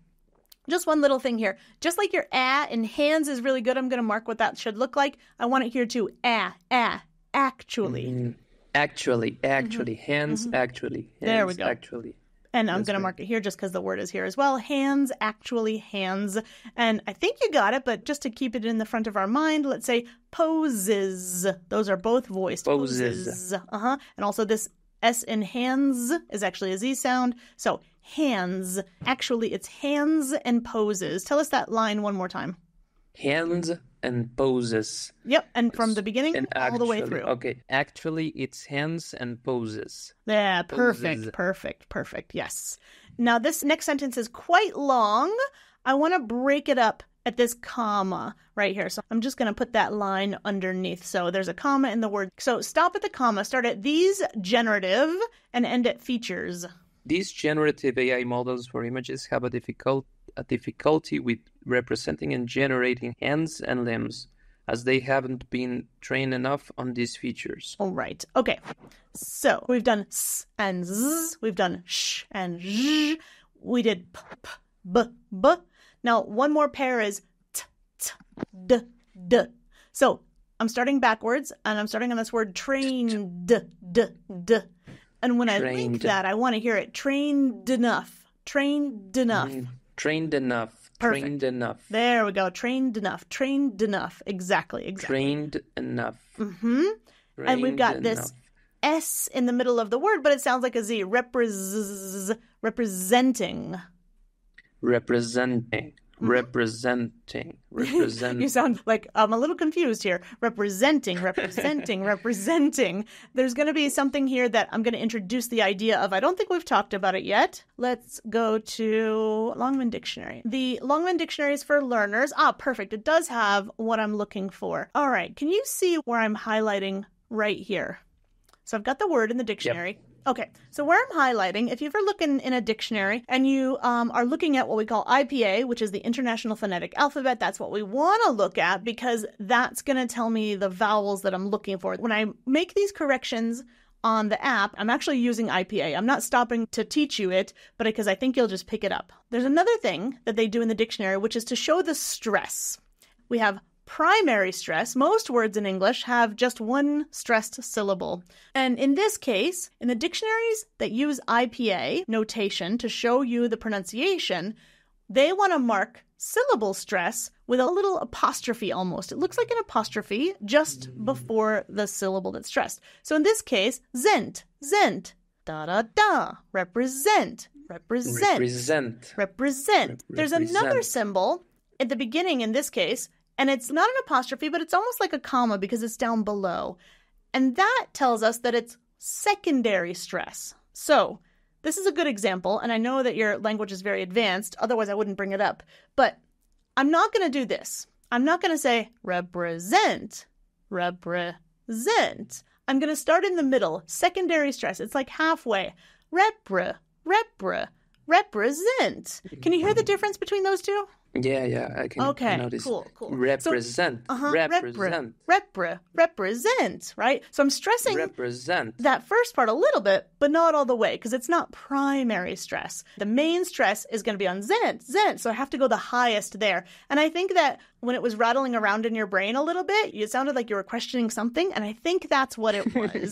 Just one little thing here. Just like your ah in hands is really good, I'm going to mark what that should look like. I want it here too. Ah, ah, actually. Mm-hmm. Actually, actually, mm-hmm. hands, mm-hmm. actually. Hands, there we go. Actually. And I'm going to mark it here just because the word is here as well. Hands, actually, hands. And I think you got it, but just to keep it in the front of our mind, let's say poses. Those are both voiced. Poses. poses. Uh huh. And also this S in hands is actually a Z sound. So hands. Actually, it's hands and poses. Tell us that line one more time. Hands and poses. Yep, and from the beginning and all the way through. Okay, actually, it's hands and poses. Yeah, perfect, poses. perfect, perfect. Yes. Now, this next sentence is quite long. I want to break it up at this comma right here. So I'm just going to put that line underneath. So there's a comma in the word. So stop at the comma, start at these generative, and end at features. These generative AI models for images have a difficult a difficulty with representing and generating hands and limbs as they haven't been trained enough on these features. All right. Okay. So we've done s and z, we've done sh and zh, we did p, p, b, b. Now one more pair is t, t, d, d. So I'm starting backwards and I'm starting on this word trained, d, d, d. And when trained. I link that, I want to hear it trained enough, trained enough. Mm, trained enough. Perfect. Trained enough. There we go. Trained enough. Trained enough. Exactly. Exactly. Trained enough. Mm-hmm. Trained and we've got enough. this S in the middle of the word, but it sounds like a Z. Repres- representing. Representing. Representing represent you sound like i'm a little confused here. Representing representing representing. There's going to be something here that i'm going to introduce the idea of. I don't think we've talked about it yet. Let's go to longman dictionary. The longman dictionary is for learners. Ah perfect. It does have what i'm looking for. All right. Can you see where i'm highlighting right here? So i've got the word in the dictionary. yep. Okay, so where I'm highlighting, if you ever look in, in a dictionary and you um, are looking at what we call IPA, which is the International Phonetic Alphabet, that's what we want to look at because that's going to tell me the vowels that I'm looking for. When I make these corrections on the app, I'm actually using IPA. I'm not stopping to teach you it, but because I think you'll just pick it up. There's another thing that they do in the dictionary, which is to show the stress. We have primary stress, most words in English have just one stressed syllable. And in this case, in the dictionaries that use IPA notation to show you the pronunciation, they want to mark syllable stress with a little apostrophe almost. It looks like an apostrophe just mm. before the syllable that's stressed. So in this case, zent, zent, da da da, represent, represent, represent, represent. There's another symbol at the beginning in this case and it's not an apostrophe, but it's almost like a comma because it's down below. And that tells us that it's secondary stress. So, this is a good example, and I know that your language is very advanced, otherwise, I wouldn't bring it up. But I'm not going to do this. I'm not going to say represent, represent. I'm going to start in the middle, secondary stress. It's like halfway. Repre, repre, represent. Can you hear the difference between those two? Yeah, yeah, I can Okay, notice. cool, cool. So- Represent, Uh-huh. represent, Repre. Repre. Represent, right? So I'm stressing represent. that first part a little bit, but not all the way because it's not primary stress. The main stress is going to be on zent, zent. So I have to go the highest there. And I think that when it was rattling around in your brain a little bit, it sounded like you were questioning something. And I think that's what it was.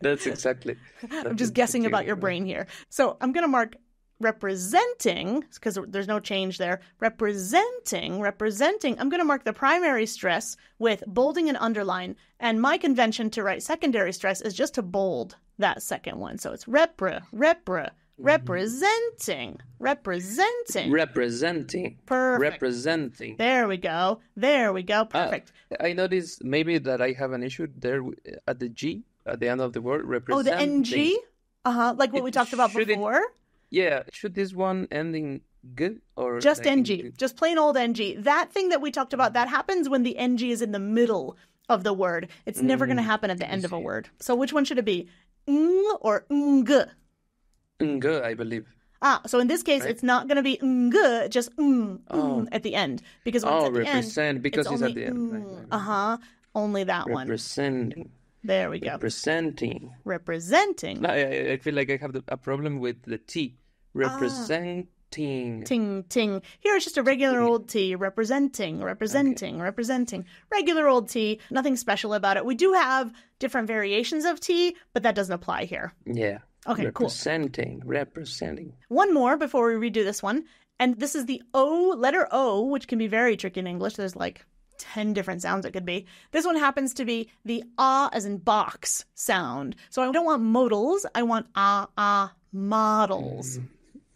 That's exactly. I'm just guessing about your brain here. So I'm going to mark representing because there's no change there. Representing, representing. I'm going to mark the primary stress with bolding and underline. And my convention to write secondary stress is just to bold that second one. So it's repre, repre, representing, representing. Representing. Perfect. Representing. There we go. There we go. Ah, Perfect. I noticed maybe that I have an issue there at the G at the end of the word. Representing. Oh, the ng. Uh huh. Like what It- we talked about should it- before. Yeah, should this one ending good or Just NG, just plain old NG. That thing that we talked about, that happens when the NG is in the middle of the word. It's never going to happen at the end of a word. So which one should it be? Ng or ng? Ng, I believe. Ah, so in this case, it's not going to be ng, just ng, Oh. at the end. Because Oh, at the end, represent because it's, only at the end. Right, right, right. Uh huh. Only that one. Representing. There we go. Representing. Representing. No, I, I- feel like I have the, a problem with the T. Representing. Ah. Ting ting. Here it's just a regular old T, representing, representing, representing. Regular old T, nothing special about it. We do have different variations of T, but that doesn't apply here. Yeah. Okay, cool. representing, Representing. One more before we redo this one. And this is the O, letter O, which can be very tricky in English. There's like 10 different sounds it could be. This one happens to be the ah as in box sound. So I don't want modals, I want ah ah models.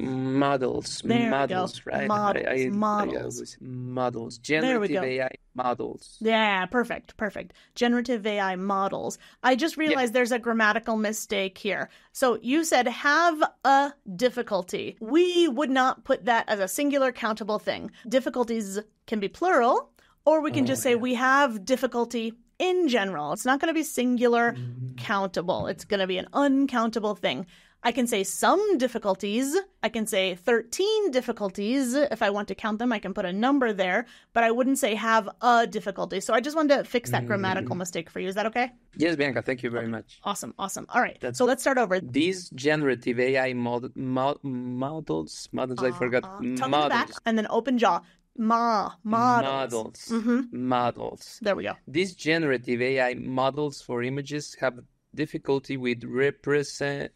Models. There models, right? Models, I, I, models. I models. Generative. AI models. Yeah, perfect, perfect. Generative AI models. I just realized there's a grammatical mistake here. So you said have a difficulty. We would not put that as a singular countable thing. Difficulties can be plural, or we can just say we have difficulty in general. It's not going to be singular countable, it's going to be an uncountable thing. I can say some difficulties. I can say 13 difficulties. If I want to count them, I can put a number there, but I wouldn't say have a difficulty. So I just wanted to fix that grammatical mistake for you. Is that okay? Yes, Bianca, thank you very much. Awesome, awesome. All right. So let's start over. These generative AI mod- mo- models, models, I forgot, Uh, tongue in the back, models, and then open jaw. Ma, models. models, models. There we go. These generative AI models for images have difficulty with represent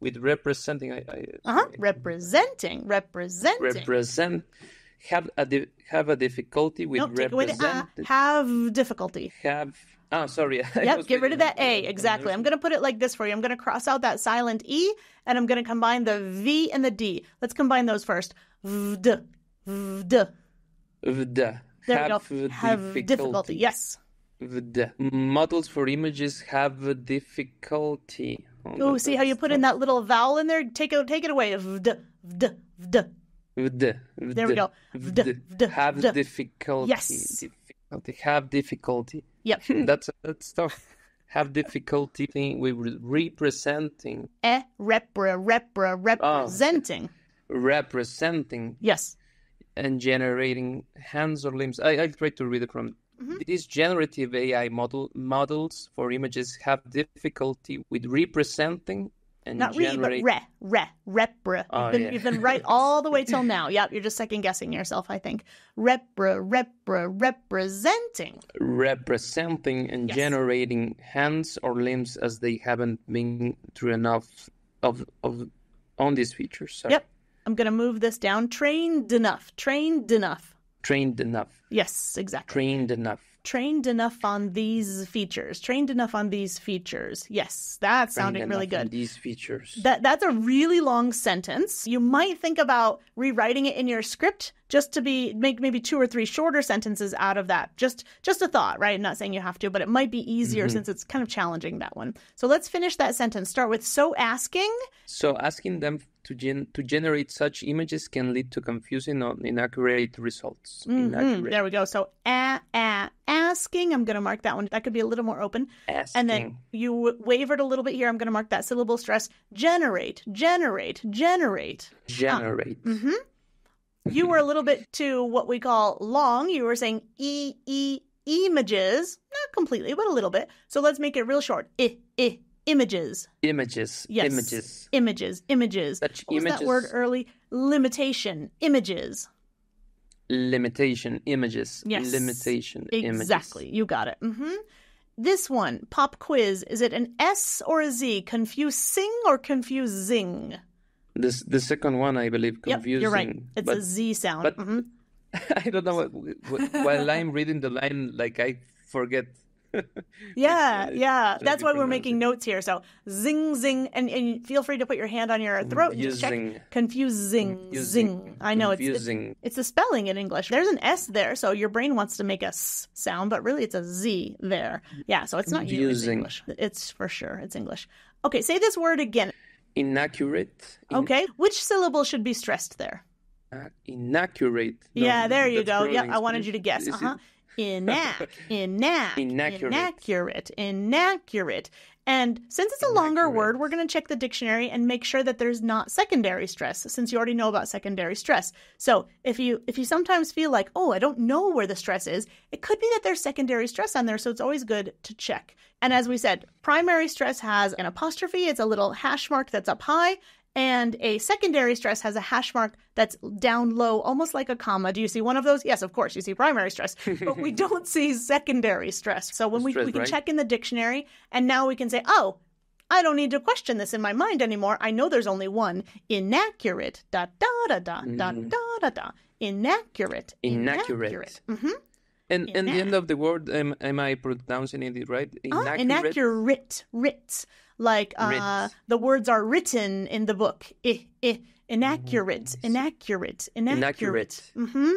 with representing. I, I Uh huh. Representing, representing. represent have a di- have a difficulty with no, take away the represent ah. Have difficulty. have. Oh, sorry. Yep, get rid of that A. Exactly. I'm going to put it like this for you. I'm going to cross out that silent E and I'm going to combine the V and the D. Let's combine those first. Vd. Vd. Vda. There have we go. Have difficulty. Yes. Vda. Models for images have difficulty. Oh, see how you put in that little vowel in there? Take it, take it away. Vd. Vd. Vd. Vd. There we go. Vd. Vd. Have Vd. difficulty. Yes. Difficulty. Have difficulty. Yep. That's that's tough. Have difficulty thing with representing, E. Repre. Repre. Ah. Representing. representing, Yes. And generating hands or limbs. I I try to read it from. Mm-hmm. These generative AI model models for images have difficulty with representing and Not re, but re. Re. Repre. You've, Oh, been, yeah. you've been right all the way till now. Yep. You're just second guessing yourself, I think. Repre. Repre. Representing. representing and Yes. generating hands or limbs as they haven't been through enough of of on these features. Sorry. Yep. I'm going to move this down. Trained enough. Trained enough. Trained enough. Yes, exactly. Trained enough. Trained enough on these features. Trained enough on these features. Yes, that's sounding Trained really enough on good. These features. That that's a really long sentence. You might think about rewriting it in your script just to be make maybe two or three shorter sentences out of that. Just just a thought, right? I'm not saying you have to, but it might be easier mm-hmm. since it's kind of challenging that one. So let's finish that sentence. Start with so asking. So asking them to gen- to generate such images can lead to confusing or inaccurate results. Mm, Inaccurate. there we go. So a, a, asking. I'm going to mark that one. That could be a little more open. Asking. And then you w- wavered a little bit here. I'm going to mark that syllable stress. Generate, generate, generate. generate. mm-hmm. You were a little bit too what we call long. You were saying e e images, not completely, but a little bit. So let's make it real short. I I images. Images. Yes. Images. Images. Images. Such What was that word early? Limitation. Images. Limitation. Images. Yes. Limitation. Images. Exactly. You got it. hmm This one, pop quiz. Is it an S or a Z? Confusing or confusing? This the second one, I believe, confusing. Yep, you're right. It's but a Z sound. but- hmm I don't know what, what, while I'm reading the line, like I forget. Yeah, uh, yeah. That's why we're making it. notes here. So zing, zing, and, and feel free to put your hand on your throat and just check. Confusing. Confusing, Confusing. zing. I know it's, it's confusing. it's the spelling in English. There's an S there, so your brain wants to make a S sound, but really it's a Z there. Yeah, so it's not you. It's English. It's for sure. It's English. Okay, say this word again. inaccurate. In- Okay, which syllable should be stressed there? uh, inaccurate. No, yeah, there you go. in I wanted you to guess. Is Uh it- huh. Inac, inac, Inaccurate. inaccurate, inaccurate. And since it's a longer word, we're going to check the dictionary and make sure that there's not secondary stress, since you already know about secondary stress. So if you if you sometimes feel like, oh, I don't know where the stress is, it could be that there's secondary stress on there. So it's always good to check. And as we said, primary stress has an apostrophe; it's a little hash mark that's up high. And a secondary stress has a hash mark that's down low, almost like a comma. Do you see one of those? Yes, of course, you see primary stress, but we don't see secondary stress. So when we, Stress, we can right? check in the dictionary, and now we can say, oh, I don't need to question this in my mind anymore. I know there's only one. Inaccurate. Da da da da da Mhm. da da da. Inaccurate. Inaccurate. inaccurate. Mm-hmm. And and the end of the word, am, am I pronouncing it right? Ah, inaccurate. Writ. Like uh, the words are written in the book. I, I, inaccurate. Inaccurate. Inaccurate. Inaccurate. Mm-hmm.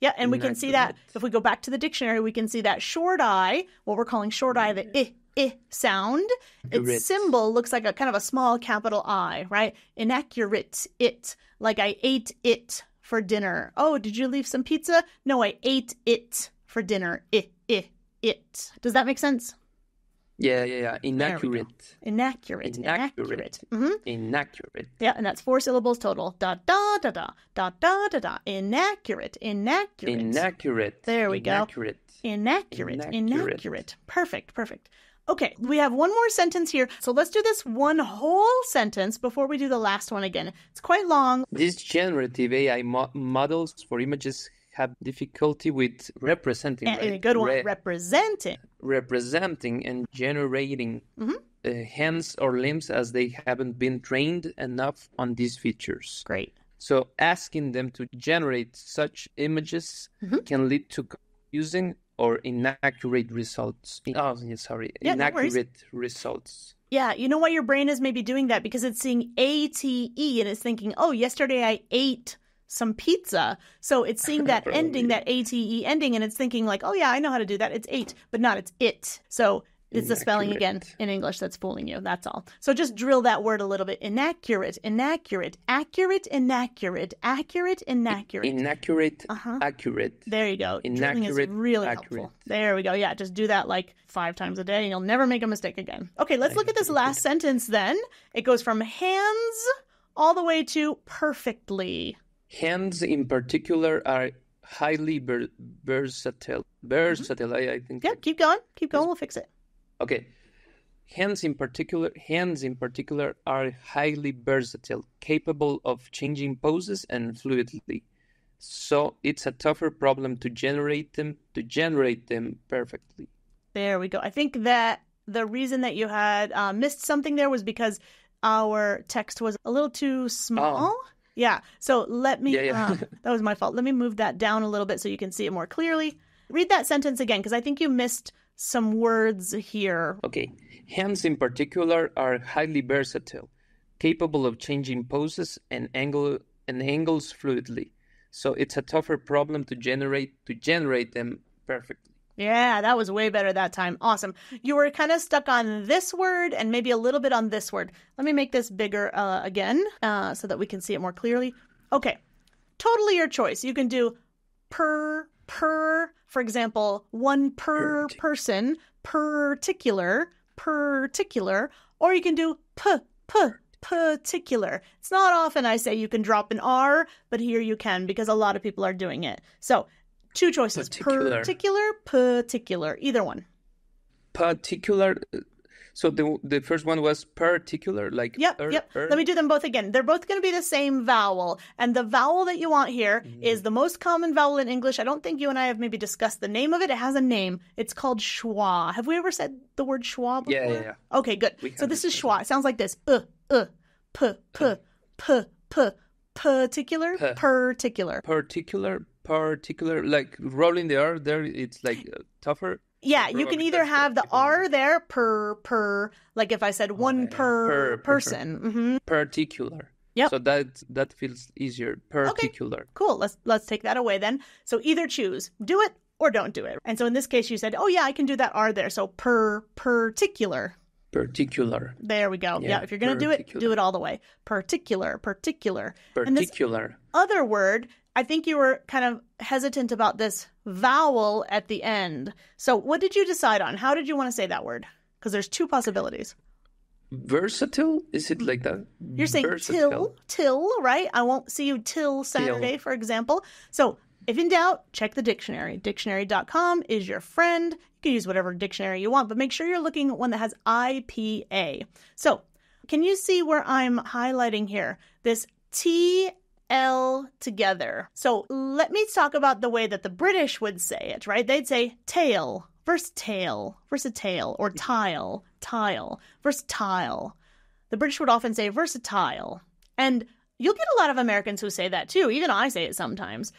Yeah, and we can see that if we go back to the dictionary, we can see that short I, what we're calling short I, the I, I sound. Its symbol looks like a kind of a small capital I, right? Inaccurate. It. Like I ate it for dinner. Oh, did you leave some pizza? No, I ate it for dinner. I, I, it. Does that make sense? Yeah, yeah, yeah. go. Inaccurate. Inaccurate. Inaccurate. hmm Inaccurate. Yeah, and that's four syllables total. Da da da da da da da da. Inaccurate. Inaccurate. Inaccurate. There we go. Inaccurate. Inaccurate. Inaccurate. Inaccurate. Perfect. Perfect. Okay, we have one more sentence here. So let's do this one whole sentence before we do the last one again. It's quite long. These generative AI mo- models for images have difficulty with representing, And right? a good one. Re- Representing. representing and generating Mhm. uh, hands or limbs as they haven't been trained enough on these features. Great. So asking them to generate such images Mhm. can lead to confusing or inaccurate results. Oh, yeah, sorry, Yeah, no inaccurate results. Yeah, you know why your brain is maybe doing that? Because it's seeing A T E and it's thinking, oh, yesterday I ate some pizza. So it's seeing that ending, that A T E ending, and it's thinking, like, oh, yeah, I know how to do that. It's eight, but not, it's it. So it's the spelling again in English that's fooling you. That's all. So just drill that word a little bit. Inaccurate, inaccurate, accurate, inaccurate, accurate, inaccurate. Inaccurate, Uh-huh. accurate. There you go. Inaccurate, really accurate. helpful. There we go. Yeah, just do that like five times a day and you'll never make a mistake again. Okay, let's look at this last sentence then. It goes from hands all the way to perfectly. Hands in particular are highly ver- versatile. Versatile, I, I think. Yep, keep going. Keep going. We'll fix it. Okay. Hands in particular, hands in particular are highly versatile, capable of changing poses and fluidly. So it's a tougher problem to generate them to generate them perfectly. There we go. I think that the reason that you had uh, missed something there was because our text was a little too small. Yeah. So let me, Yeah, yeah. uh, that was my fault. Let me move that down a little bit so you can see it more clearly. Read that sentence again because I think you missed some words here. Okay. Hands in particular are highly versatile, capable of changing poses and angle and angles fluidly. So it's a tougher problem to generate to generate them perfectly. Yeah, that was way better that time. Awesome. You were kind of stuck on this word and maybe a little bit on this word. Let me make this bigger uh, again uh, so that we can see it more clearly. Okay. Totally your choice. You can do per, per, for example, one per person, particular, particular, or you can do p, p, particular. It's not often I say you can drop an R, but here you can because a lot of people are doing it. So, two choices Particular. particular, particular, either one. Particular. So the the first one was particular, like Yep, er, yep. er. Let me do them both again. They're both going to be the same vowel. And the vowel that you want here is Mm-hmm. the most common vowel in English. I don't think you and I have maybe discussed the name of it. It has a name. It's called schwa. Have we ever said the word schwa before? Yeah, yeah, yeah. Okay, good. We So this is schwa. It sounds like this. Uh, uh, p, p, p, p, particular, particular. particular, particular, like rolling the R there. It's like uh, tougher. Yeah, you can either have the. R there per per like if I said one yeah. per, Per- per- per. person. hmm Particular. yeah So that that feels easier. Particular. Cool. Let's let's take that away then. So either choose, do it or don't do it. And so in this case, you said, "Oh yeah, I can do that R there." So per particular. Particular. There we go. Yeah. Yeah, if you're gonna do it, do it all the way. Particular, particular. And this Particular. other word, I think you were kind of hesitant about this vowel at the end. So what did you decide on? How did you want to say that word? Because there's two possibilities. Versatile? Is it like that? You're saying Versatile. till, till, right? I won't see you till Saturday, for example. So if in doubt, check the dictionary. Dictionary.com is your friend. You can use whatever dictionary you want, but make sure you're looking at one that has IPA. So can you see where I'm highlighting here? This T L together. So let me talk about the way that the British would say it, right? They'd say tail, versus tail versus tail or tile, tile, versus tile. The British would often say versatile. And you'll get a lot of Americans who say that too. Even I say it sometimes.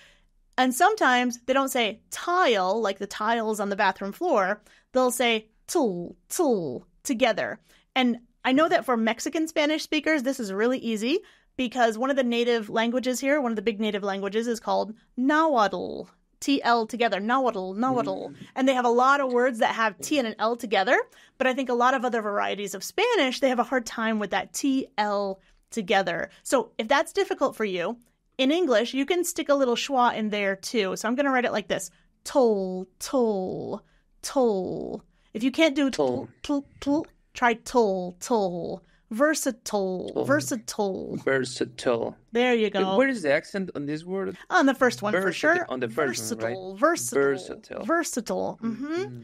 And sometimes they don't say tile, like the tiles on the bathroom floor. They'll say tool, tool, together. And I know that for Mexican Spanish speakers, this is really easy because one of the native languages here, one of the big native languages, is called Nahuatl. TL together, Nahuatl, Nahuatl. Mm. And they have a lot of words that have T and an L together. But I think a lot of other varieties of Spanish, they have a hard time with that TL together. So if that's difficult for you, in English, you can stick a little schwa in there too. So I'm going to write it like this toll, toll, toll. If you can't do toll, toll, toll, try toll, toll. Versatile, versatile. Versatile. There you go. Where is the accent on this word? On the first one for sure. on the first one, right? versatile, versatile, Versatile. versatile. hmm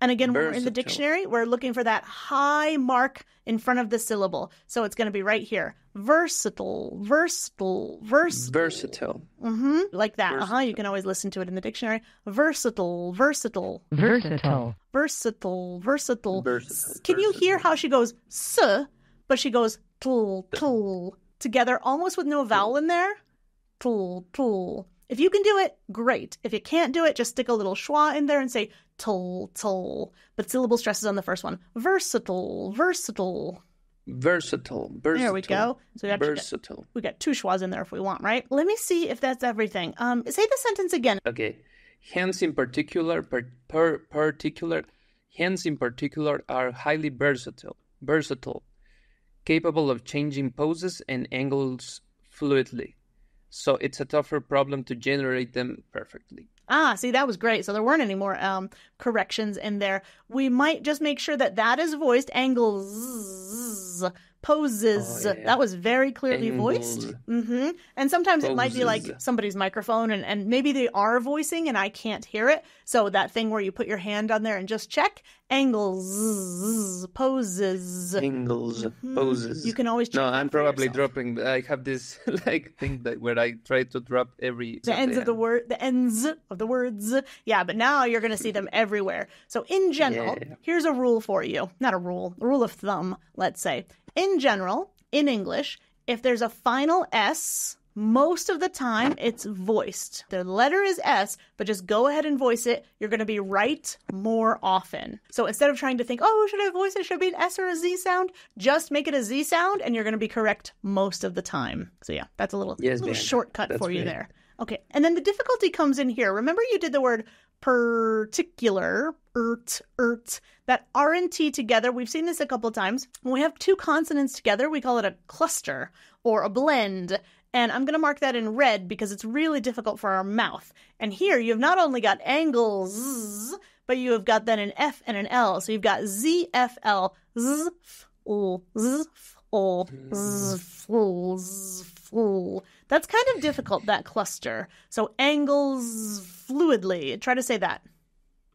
And again, when we're in the dictionary, we're looking for that high mark in front of the syllable. So it's going to be right here. Versatile, versatile, versatile. Versatile. hmm Like that. Uh huh. You can always listen to it in the dictionary. Versatile, versatile, versatile, versatile, versatile. Versatile, Can you hear how she goes s, but she goes tul together, almost with no vowel in there? Tul, tul. If you can do it, great. If you can't do it, just stick a little schwa in there and say tul, tul. But syllable stress is on the first one. Versatile, versatile. Versatile. Versatile. There we go. So we got, Versatile. we got two schwas in there if we want, right? Let me see if that's everything. Um, say the sentence again. Okay. Hens in particular, per, per particular, hens in particular are highly versatile, versatile, capable of changing poses and angles fluidly. So it's a tougher problem to generate them perfectly. Ah, see, that was great. So there weren't any more um, corrections in there. We might just make sure that that is voiced. Angles, poses. Oh, yeah. That was very clearly voiced. Angles. hmm And sometimes it might be like somebody's microphone, and, and maybe they are voicing and I can't hear it. So that thing where you put your hand on there and just check angles, poses. Angles, poses. Mm-hmm. You can always check No, I'm probably yourself. dropping. I have this like thing that where I try to drop every the ends of the word the ends of the words yeah but now you're going to see them everywhere so in general Yeah. here's a rule for you not a rule a rule of thumb let's say in general in english if there's a final s most of the time it's voiced. The letter is s but just go ahead and voice it. You're going to be right more often. So instead of trying to think oh should i voice it? Should it be an s or a z sound? Just make it a z sound and you're going to be correct most of the time. So yeah that's a little, Yes, little shortcut That's for you great. there. Okay. And then the difficulty comes in here. Remember you did the word particular, ert, ert, that R and T together. We've seen this a couple times. When we have two consonants together, we call it a cluster or a blend. And I'm going to mark that in red because it's really difficult for our mouth. And here you've not only got angles, but you have got then an F and an L. So you've got Z, F, L, Z, F, L, Z, F, full, z, full, z, full. That's kind of difficult, that cluster. So angles fluidly. Try to say that.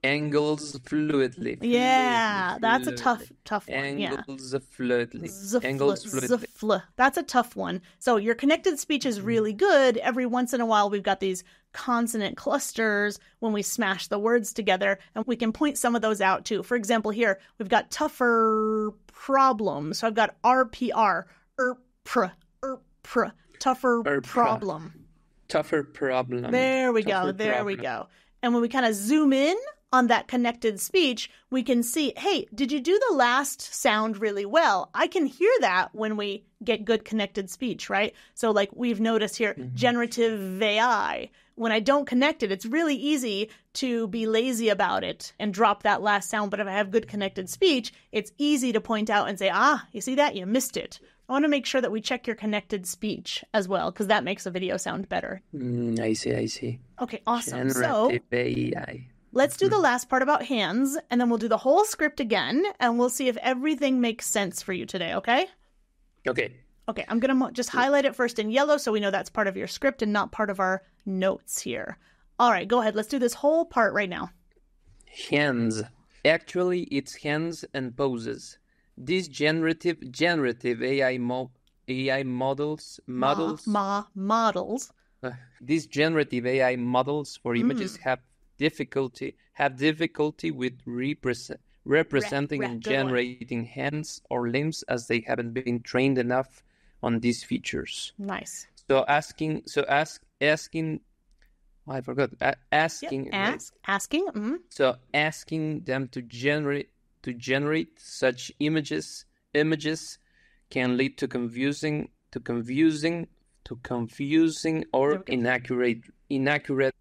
Angles fluidly. Yeah, fluidly, that's a tough, tough one. Yeah. Angles fluidly. Zfl, Angles fluidly. zfl. That's a tough one. So your connected speech is mm-hmm. really good. Every once in a while, we've got these consonant clusters when we smash the words together, and we can point some of those out too. For example, here we've got tougher problem. So I've got RPR, erpr, erpr, tougher problem. Tougher problem. There we go. Tougher There we go. And when we kind of zoom in on that connected speech, we can see, hey, did you do the last sound really well? I can hear that when we get good connected speech, right? So, like we've noticed here, generative AI. When I don't connect it, it's really easy to be lazy about it and drop that last sound. But if I have good connected speech, it's easy to point out and say, ah, you see that? You missed it. I want to make sure that we check your connected speech as well, because that makes a video sound better. Mm, I see, I see. Okay, awesome. So Generative AI. Let's do the last part about hands, and then we'll do the whole script again, and we'll see if everything makes sense for you today, okay? Okay. Okay, I'm going to just highlight it first in yellow so we know that's part of your script and not part of our notes here. All right, go ahead. Let's do this whole part right now. Hands. Actually, it's hands and poses. These generative generative AI mo- AI models models Ma, models. uh, these generative AI models for images Mm. have difficulty have difficulty with represent representing re- and generating hands or limbs as they haven't been trained enough on these features. Nice. So asking so ask asking oh, I forgot a- asking Yep. right? Ask, asking. Mm, So asking them to generate to generate such images images can lead to confusing to confusing to confusing or inaccurate inaccurate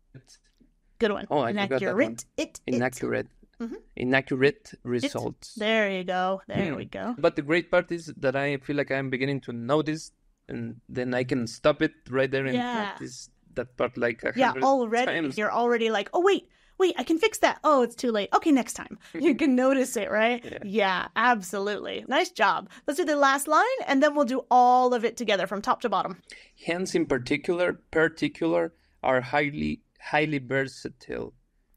good one. Oh, I forgot that one. Inaccurate. It, it. inaccurate Mhm. inaccurate results. There you go. There Hmm. we go. But the great part is that I feel like I'm beginning to notice and then I can stop it right there and Yeah. practice that part like a Yeah, already. times. You're already like, oh, wait, wait, I can fix that. Oh, it's too late. Okay, next time. You can notice it, right? Yeah. Yeah, absolutely. Nice job. Let's do the last line and then we'll do all of it together from top to bottom. Hands in particular, particular are highly highly versatile.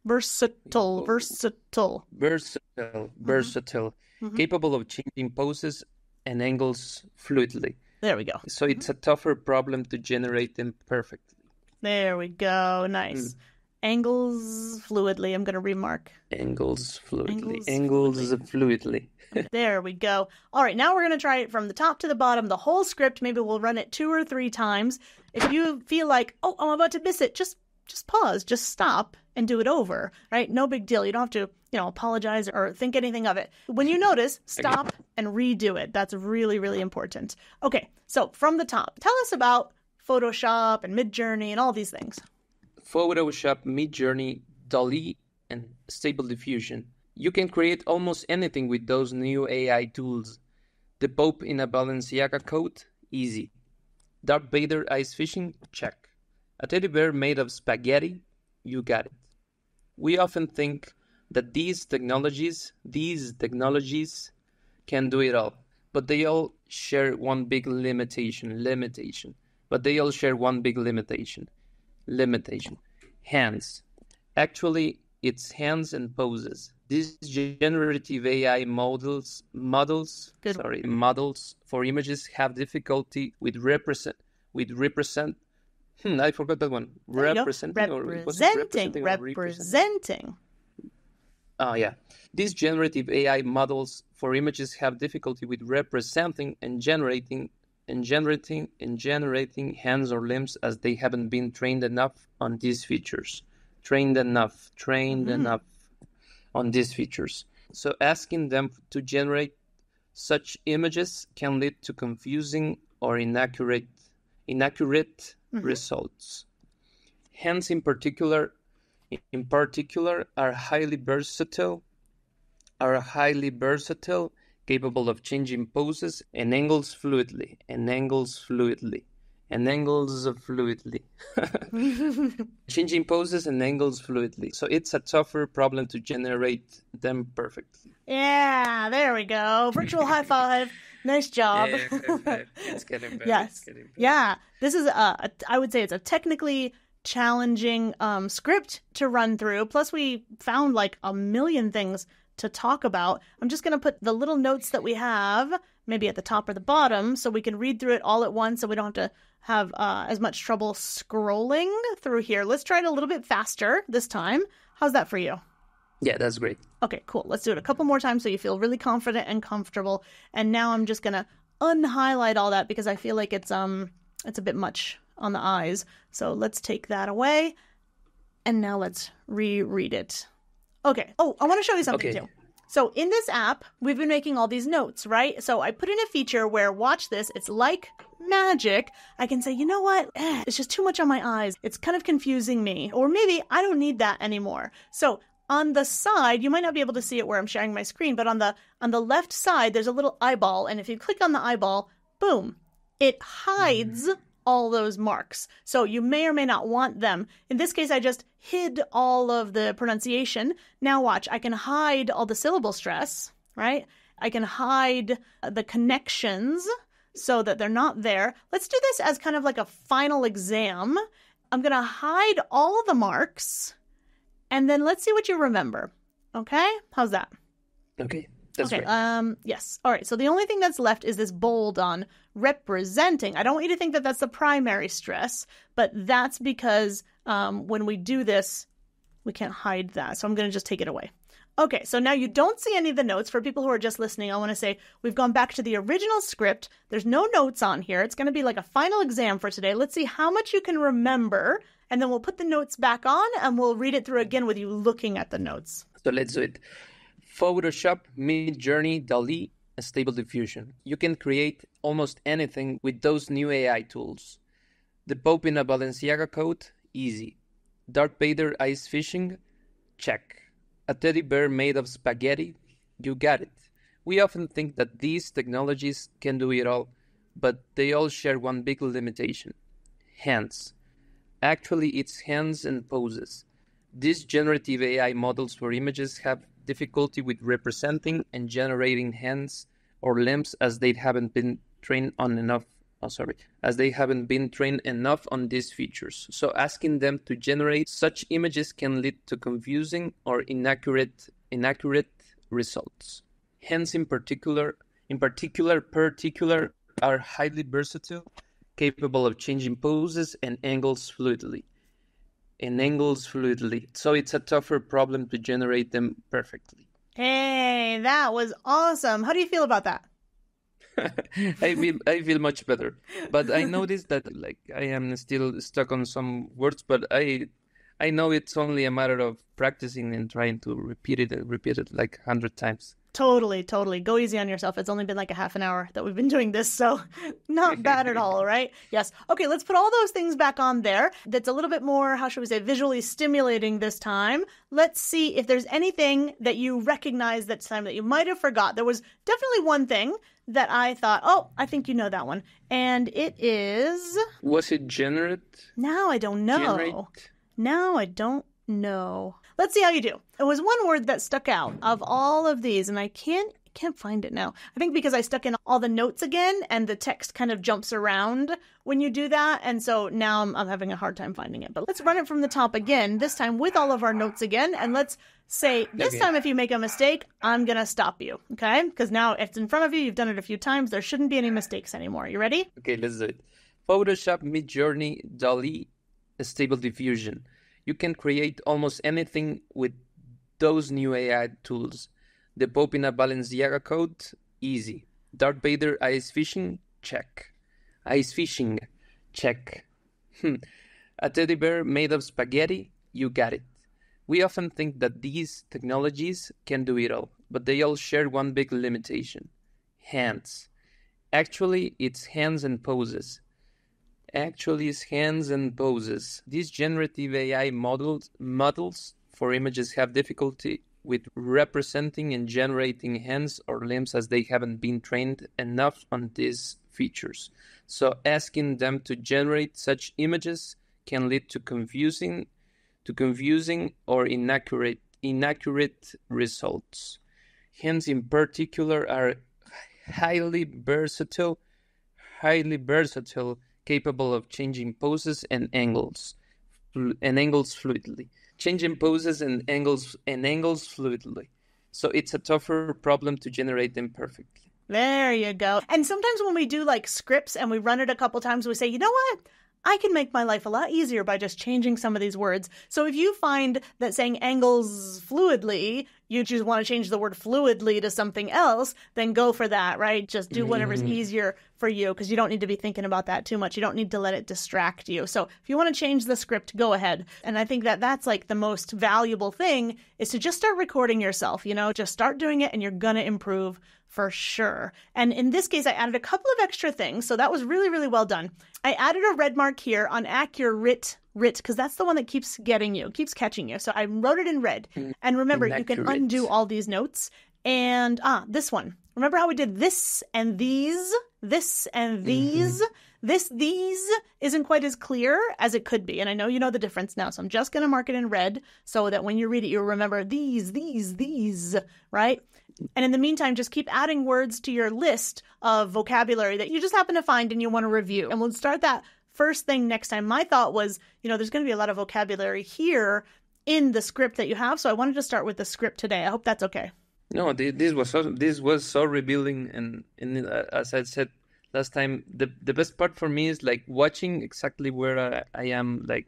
Versatile, versatile. versatile, versatile, Mhm. capable of changing poses and angles fluidly. There we go. So it's a tougher problem to generate them perfectly. There we go. Nice. Angles fluidly. I'm going to remark. Angles fluidly. Angles Angles fluidly. There we go. All right, now we're going to try it from the top to the bottom, the whole script. Maybe we'll run it two or three times. If you feel like, oh, I'm about to miss it, just just pause, just stop and do it over, right? No big deal. You don't have to, you know, apologize or think anything of it. When you notice, stop and redo it. That's really, really important. Okay, so from the top, tell us about Photoshop and Midjourney and all these things. Photoshop, Midjourney, DALL-E, and Stable Diffusion. You can create almost anything with those new AI tools. The Pope in a Balenciaga coat? Easy. Darth Vader ice fishing? Check. A teddy bear made of spaghetti? You got it. We often think that these technologies, these technologies can do it all, but they all share one big limitation, limitation. But they all share one big limitation limitation hands actually it's hands and poses these generative ai models models Good. sorry models for images have difficulty with represent with represent hmm, i forgot that one There you go. representing or representing, representing representing? Oh, yeah. These generative AI models for images have difficulty with representing and generating and generating and generating hands or limbs as they haven't been trained enough on these features. Trained enough, trained Mhm. enough on these features. So asking them to generate such images can lead to confusing or inaccurate inaccurate Mhm. results. Hands in particular in particular are highly versatile are highly versatile capable of changing poses and angles fluidly and angles fluidly and angles fluidly. Changing poses and angles fluidly. So it's a tougher problem to generate them perfectly. Yeah, there we go. Virtual high five. Nice job. Yeah, it's getting better. yes. It's getting better. Yeah. This is a, a I would say it's a technically challenging um, script to run through. Plus, we found like a million things to talk about. I'm just going to put the little notes that we have maybe at the top or the bottom so we can read through it all at once so we don't have to have uh, as much trouble scrolling through here. Let's try it a little bit faster this time. How's that for you? Yeah, that's great. Okay, cool. Let's do it a couple more times so you feel really confident and comfortable. And now I'm just gonna unhighlight all that because I feel like it's um it's a bit much on the eyes. So let's take that away. And now let's reread it. Okay. Oh, I want to show you something Okay. too. So in this app, we've been making all these notes, right? So I put in a feature where watch this, it's like magic. I can say, you know what? Eh, it's just too much on my eyes. It's kind of confusing me. Or maybe I don't need that anymore. So on the side, you might not be able to see it where I'm sharing my screen, but on the on the left side, there's a little eyeball, and if you click on the eyeball, boom, it hides all those marks. So you may or may not want them. In this case, I just hid all of the pronunciation. Now watch, I can hide all the syllable stress, right? I can hide uh, the connections so that they're not there. Let's do this as kind of like a final exam. I'm going to hide all the marks and then let's see what you remember. Okay? How's that? Okay, that's okay. great. Um. Yes. All right. So the only thing that's left is this bold on representing. I don't want you to think that that's the primary stress, but that's because um, when we do this, we can't hide that. So I'm going to just take it away. Okay, so now you don't see any of the notes. For people who are just listening, I want to say we've gone back to the original script. There's no notes on here. It's going to be like a final exam for today. Let's see how much you can remember, and then we'll put the notes back on and we'll read it through again with you looking at the notes. So let's do it. Photoshop, Mid Journey, DALL-E, and Stable Diffusion. You can create almost anything with those new AI tools. The Pope in a Balenciaga coat, easy. Darth Vader ice fishing, check. A teddy bear made of spaghetti, you got it. We often think that these technologies can do it all, but they all share one big limitation hands. Actually, it's hands and poses. These generative AI models for images have difficulty with representing and generating hands or limbs as they haven't been trained on enough. Oh, sorry, as they haven't been trained enough on these features. So asking them to generate such images can lead to confusing or inaccurate inaccurate results. Hands in particular, in particular, particular are highly versatile, capable of changing poses and angles fluidly and angles fluidly. So it's a tougher problem to generate them perfectly. Hey, that was awesome. How do you feel about that? I feel I feel much better, but I noticed that like I am still stuck on some words, but I I know it's only a matter of practicing and trying to repeat it and repeat it like a hundred times. Totally, totally. Go easy on yourself. It's only been like a half an hour that we've been doing this, so not bad at all, right? Yes. Okay, let's put all those things back on there. That's a little bit more, how should we say, visually stimulating this time. Let's see if there's anything that you recognize this time that you might have forgot. There was definitely one thing that I thought, oh, I think you know that one. And it is. Was it generate? Now I don't know. Generate? Now I don't know. Let's see how you do. It was one word that stuck out of all of these, and I can't can't find it now. I think because I stuck in all the notes again, and the text kind of jumps around when you do that, and so now I'm, I'm having a hard time finding it. But let's run it from the top again. This time with all of our notes again, and let's say this time if you make a mistake, I'm gonna stop you. Okay? Because now it's in front of you. You've done it a few times. There shouldn't be any mistakes anymore. You ready? Okay, let's do it. Photoshop, Midjourney, DALL-E, Stable Diffusion. You can create almost anything with those new AI tools. The Pope in a Balenciaga coat, easy. Darth Vader ice fishing, check. Ice fishing, check. Hmm. A teddy bear made of spaghetti, you got it. We often think that these technologies can do it all, but they all share one big limitation hands. Actually, it's hands and poses. Actually, hands and poses. These generative AI models models for images have difficulty with representing and generating hands or limbs as they haven't been trained enough on these features. So asking them to generate such images can lead to confusing to confusing or inaccurate inaccurate results. Hands in particular are highly versatile highly versatile capable of changing poses and angles and angles fluidly changing poses and angles and angles fluidly so it's a tougher problem to generate them perfectly There you go. And sometimes when we do like scripts and we run it a couple times, we say, you know what? I can make my life a lot easier by just changing some of these words. So if you find that saying angles fluidly, you just want to change the word fluidly to something else, then go for that, right? Just do whatever's mm-hmm. easier for you because you don't need to be thinking about that too much. You don't need to let it distract you. So if you want to change the script, go ahead. And I think that that's like the most valuable thing is to just start recording yourself, you know, just start doing it and you're going to improve for sure. And in this case, I added a couple of extra things. So that was really, really well done. I added a red mark here on accurate writ because that's the one that keeps getting you, keeps catching you. So I wrote it in red. And remember, you can undo all these notes. And ah, this one. Remember how we did this and these, this and these? This, these isn't quite as clear as it could be. And I know you know the difference now. So I'm just going to mark it in red so that when you read it, you'll remember these, these, these, right? And in the meantime, just keep adding words to your list of vocabulary that you just happen to find and you want to review. And we'll start that first thing next time. My thought was, you know, there's going to be a lot of vocabulary here in the script that you have. So I wanted to start with the script today. I hope that's okay. No, this was so this was so revealing, and and uh, as I said last time, the the best part for me is like watching exactly where I, I am, like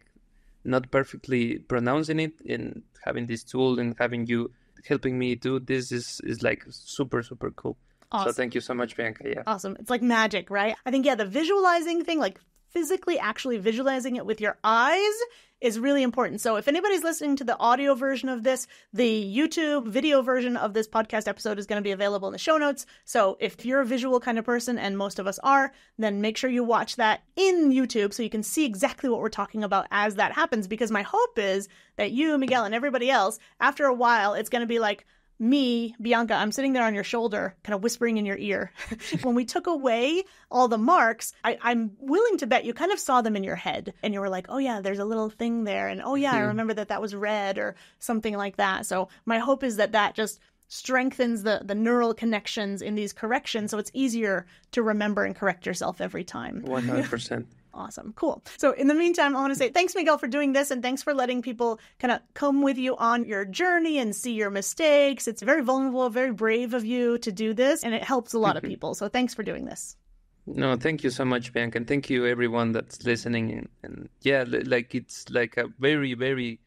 not perfectly pronouncing it, and having this tool and having you helping me do this is is like super super cool. Awesome. So thank you so much, Bianca. Yeah. Awesome. It's like magic, right? I think, yeah, the visualizing thing, like physically actually visualizing it with your eyes is really important. So if anybody's listening to the audio version of this, the YouTube video version of this podcast episode is going to be available in the show notes. So if you're a visual kind of person, and most of us are, then make sure you watch that in YouTube so you can see exactly what we're talking about as that happens. Because my hope is that you, Miguel, and everybody else, after a while, it's going to be like, me, Bianca, I'm sitting there on your shoulder, kind of whispering in your ear. when we took away all the marks, I, I'm willing to bet you kind of saw them in your head and you were like, oh, yeah, there's a little thing there. And oh, yeah, I mm-hmm. remember that that was red or something like that. So my hope is that that just strengthens the, the neural connections in these corrections so it's easier to remember and correct yourself every time. One hundred percent. Awesome. Cool. So, in the meantime, I want to say thanks, Miguel, for doing this and thanks for letting people kind of come with you on your journey and see your mistakes. It's very vulnerable, very brave of you to do this, and it helps a lot of mm-hmm. people. So, thanks for doing this. No, thank you so much, Bianca, and thank you everyone that's listening. And, and yeah, like it's like a very, very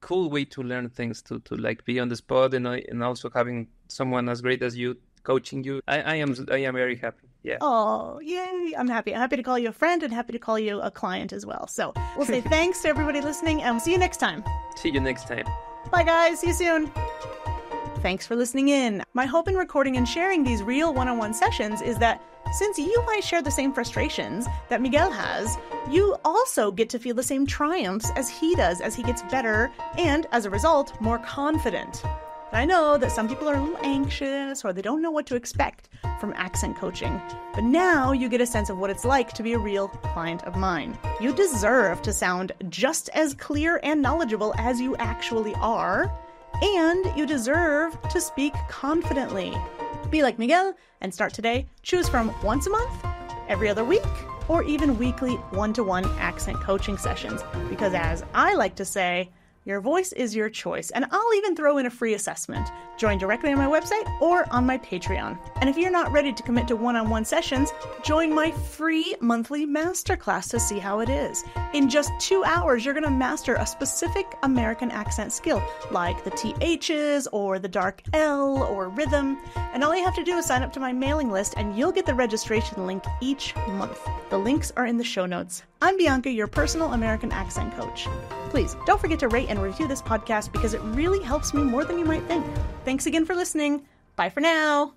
cool way to learn things to to like be on the spot and and also having someone as great as you coaching you. I, I am I am very happy. Yeah. Oh, yay. I'm happy. I'm happy to call you a friend and happy to call you a client as well. So, we'll say thanks to everybody listening and we'll see you next time. See you next time. Bye, guys. See you soon. Thanks for listening in. My hope in recording and sharing these real one on one sessions is that since you might share the same frustrations that Miguel has, you also get to feel the same triumphs as he does as he gets better and, as a result, more confident. I know that some people are a little anxious or they don't know what to expect from accent coaching, but now you get a sense of what it's like to be a real client of mine. You deserve to sound just as clear and knowledgeable as you actually are, and you deserve to speak confidently. Be like Miguel and start today. Choose from once a month, every other week, or even weekly one to one accent coaching sessions. Because as I like to say, your voice is your choice, and I'll even throw in a free assessment. Join directly on my website or on my Patreon. And if you're not ready to commit to one on one sessions, join my free monthly masterclass to see how it is. In just two hours, you're going to master a specific American accent skill, like the THs or the dark L or rhythm. And all you have to do is sign up to my mailing list, and you'll get the registration link each month. The links are in the show notes. I'm Bianca, your personal American accent coach. Please don't forget to rate and review this podcast because it really helps me more than you might think. Thanks again for listening. Bye for now.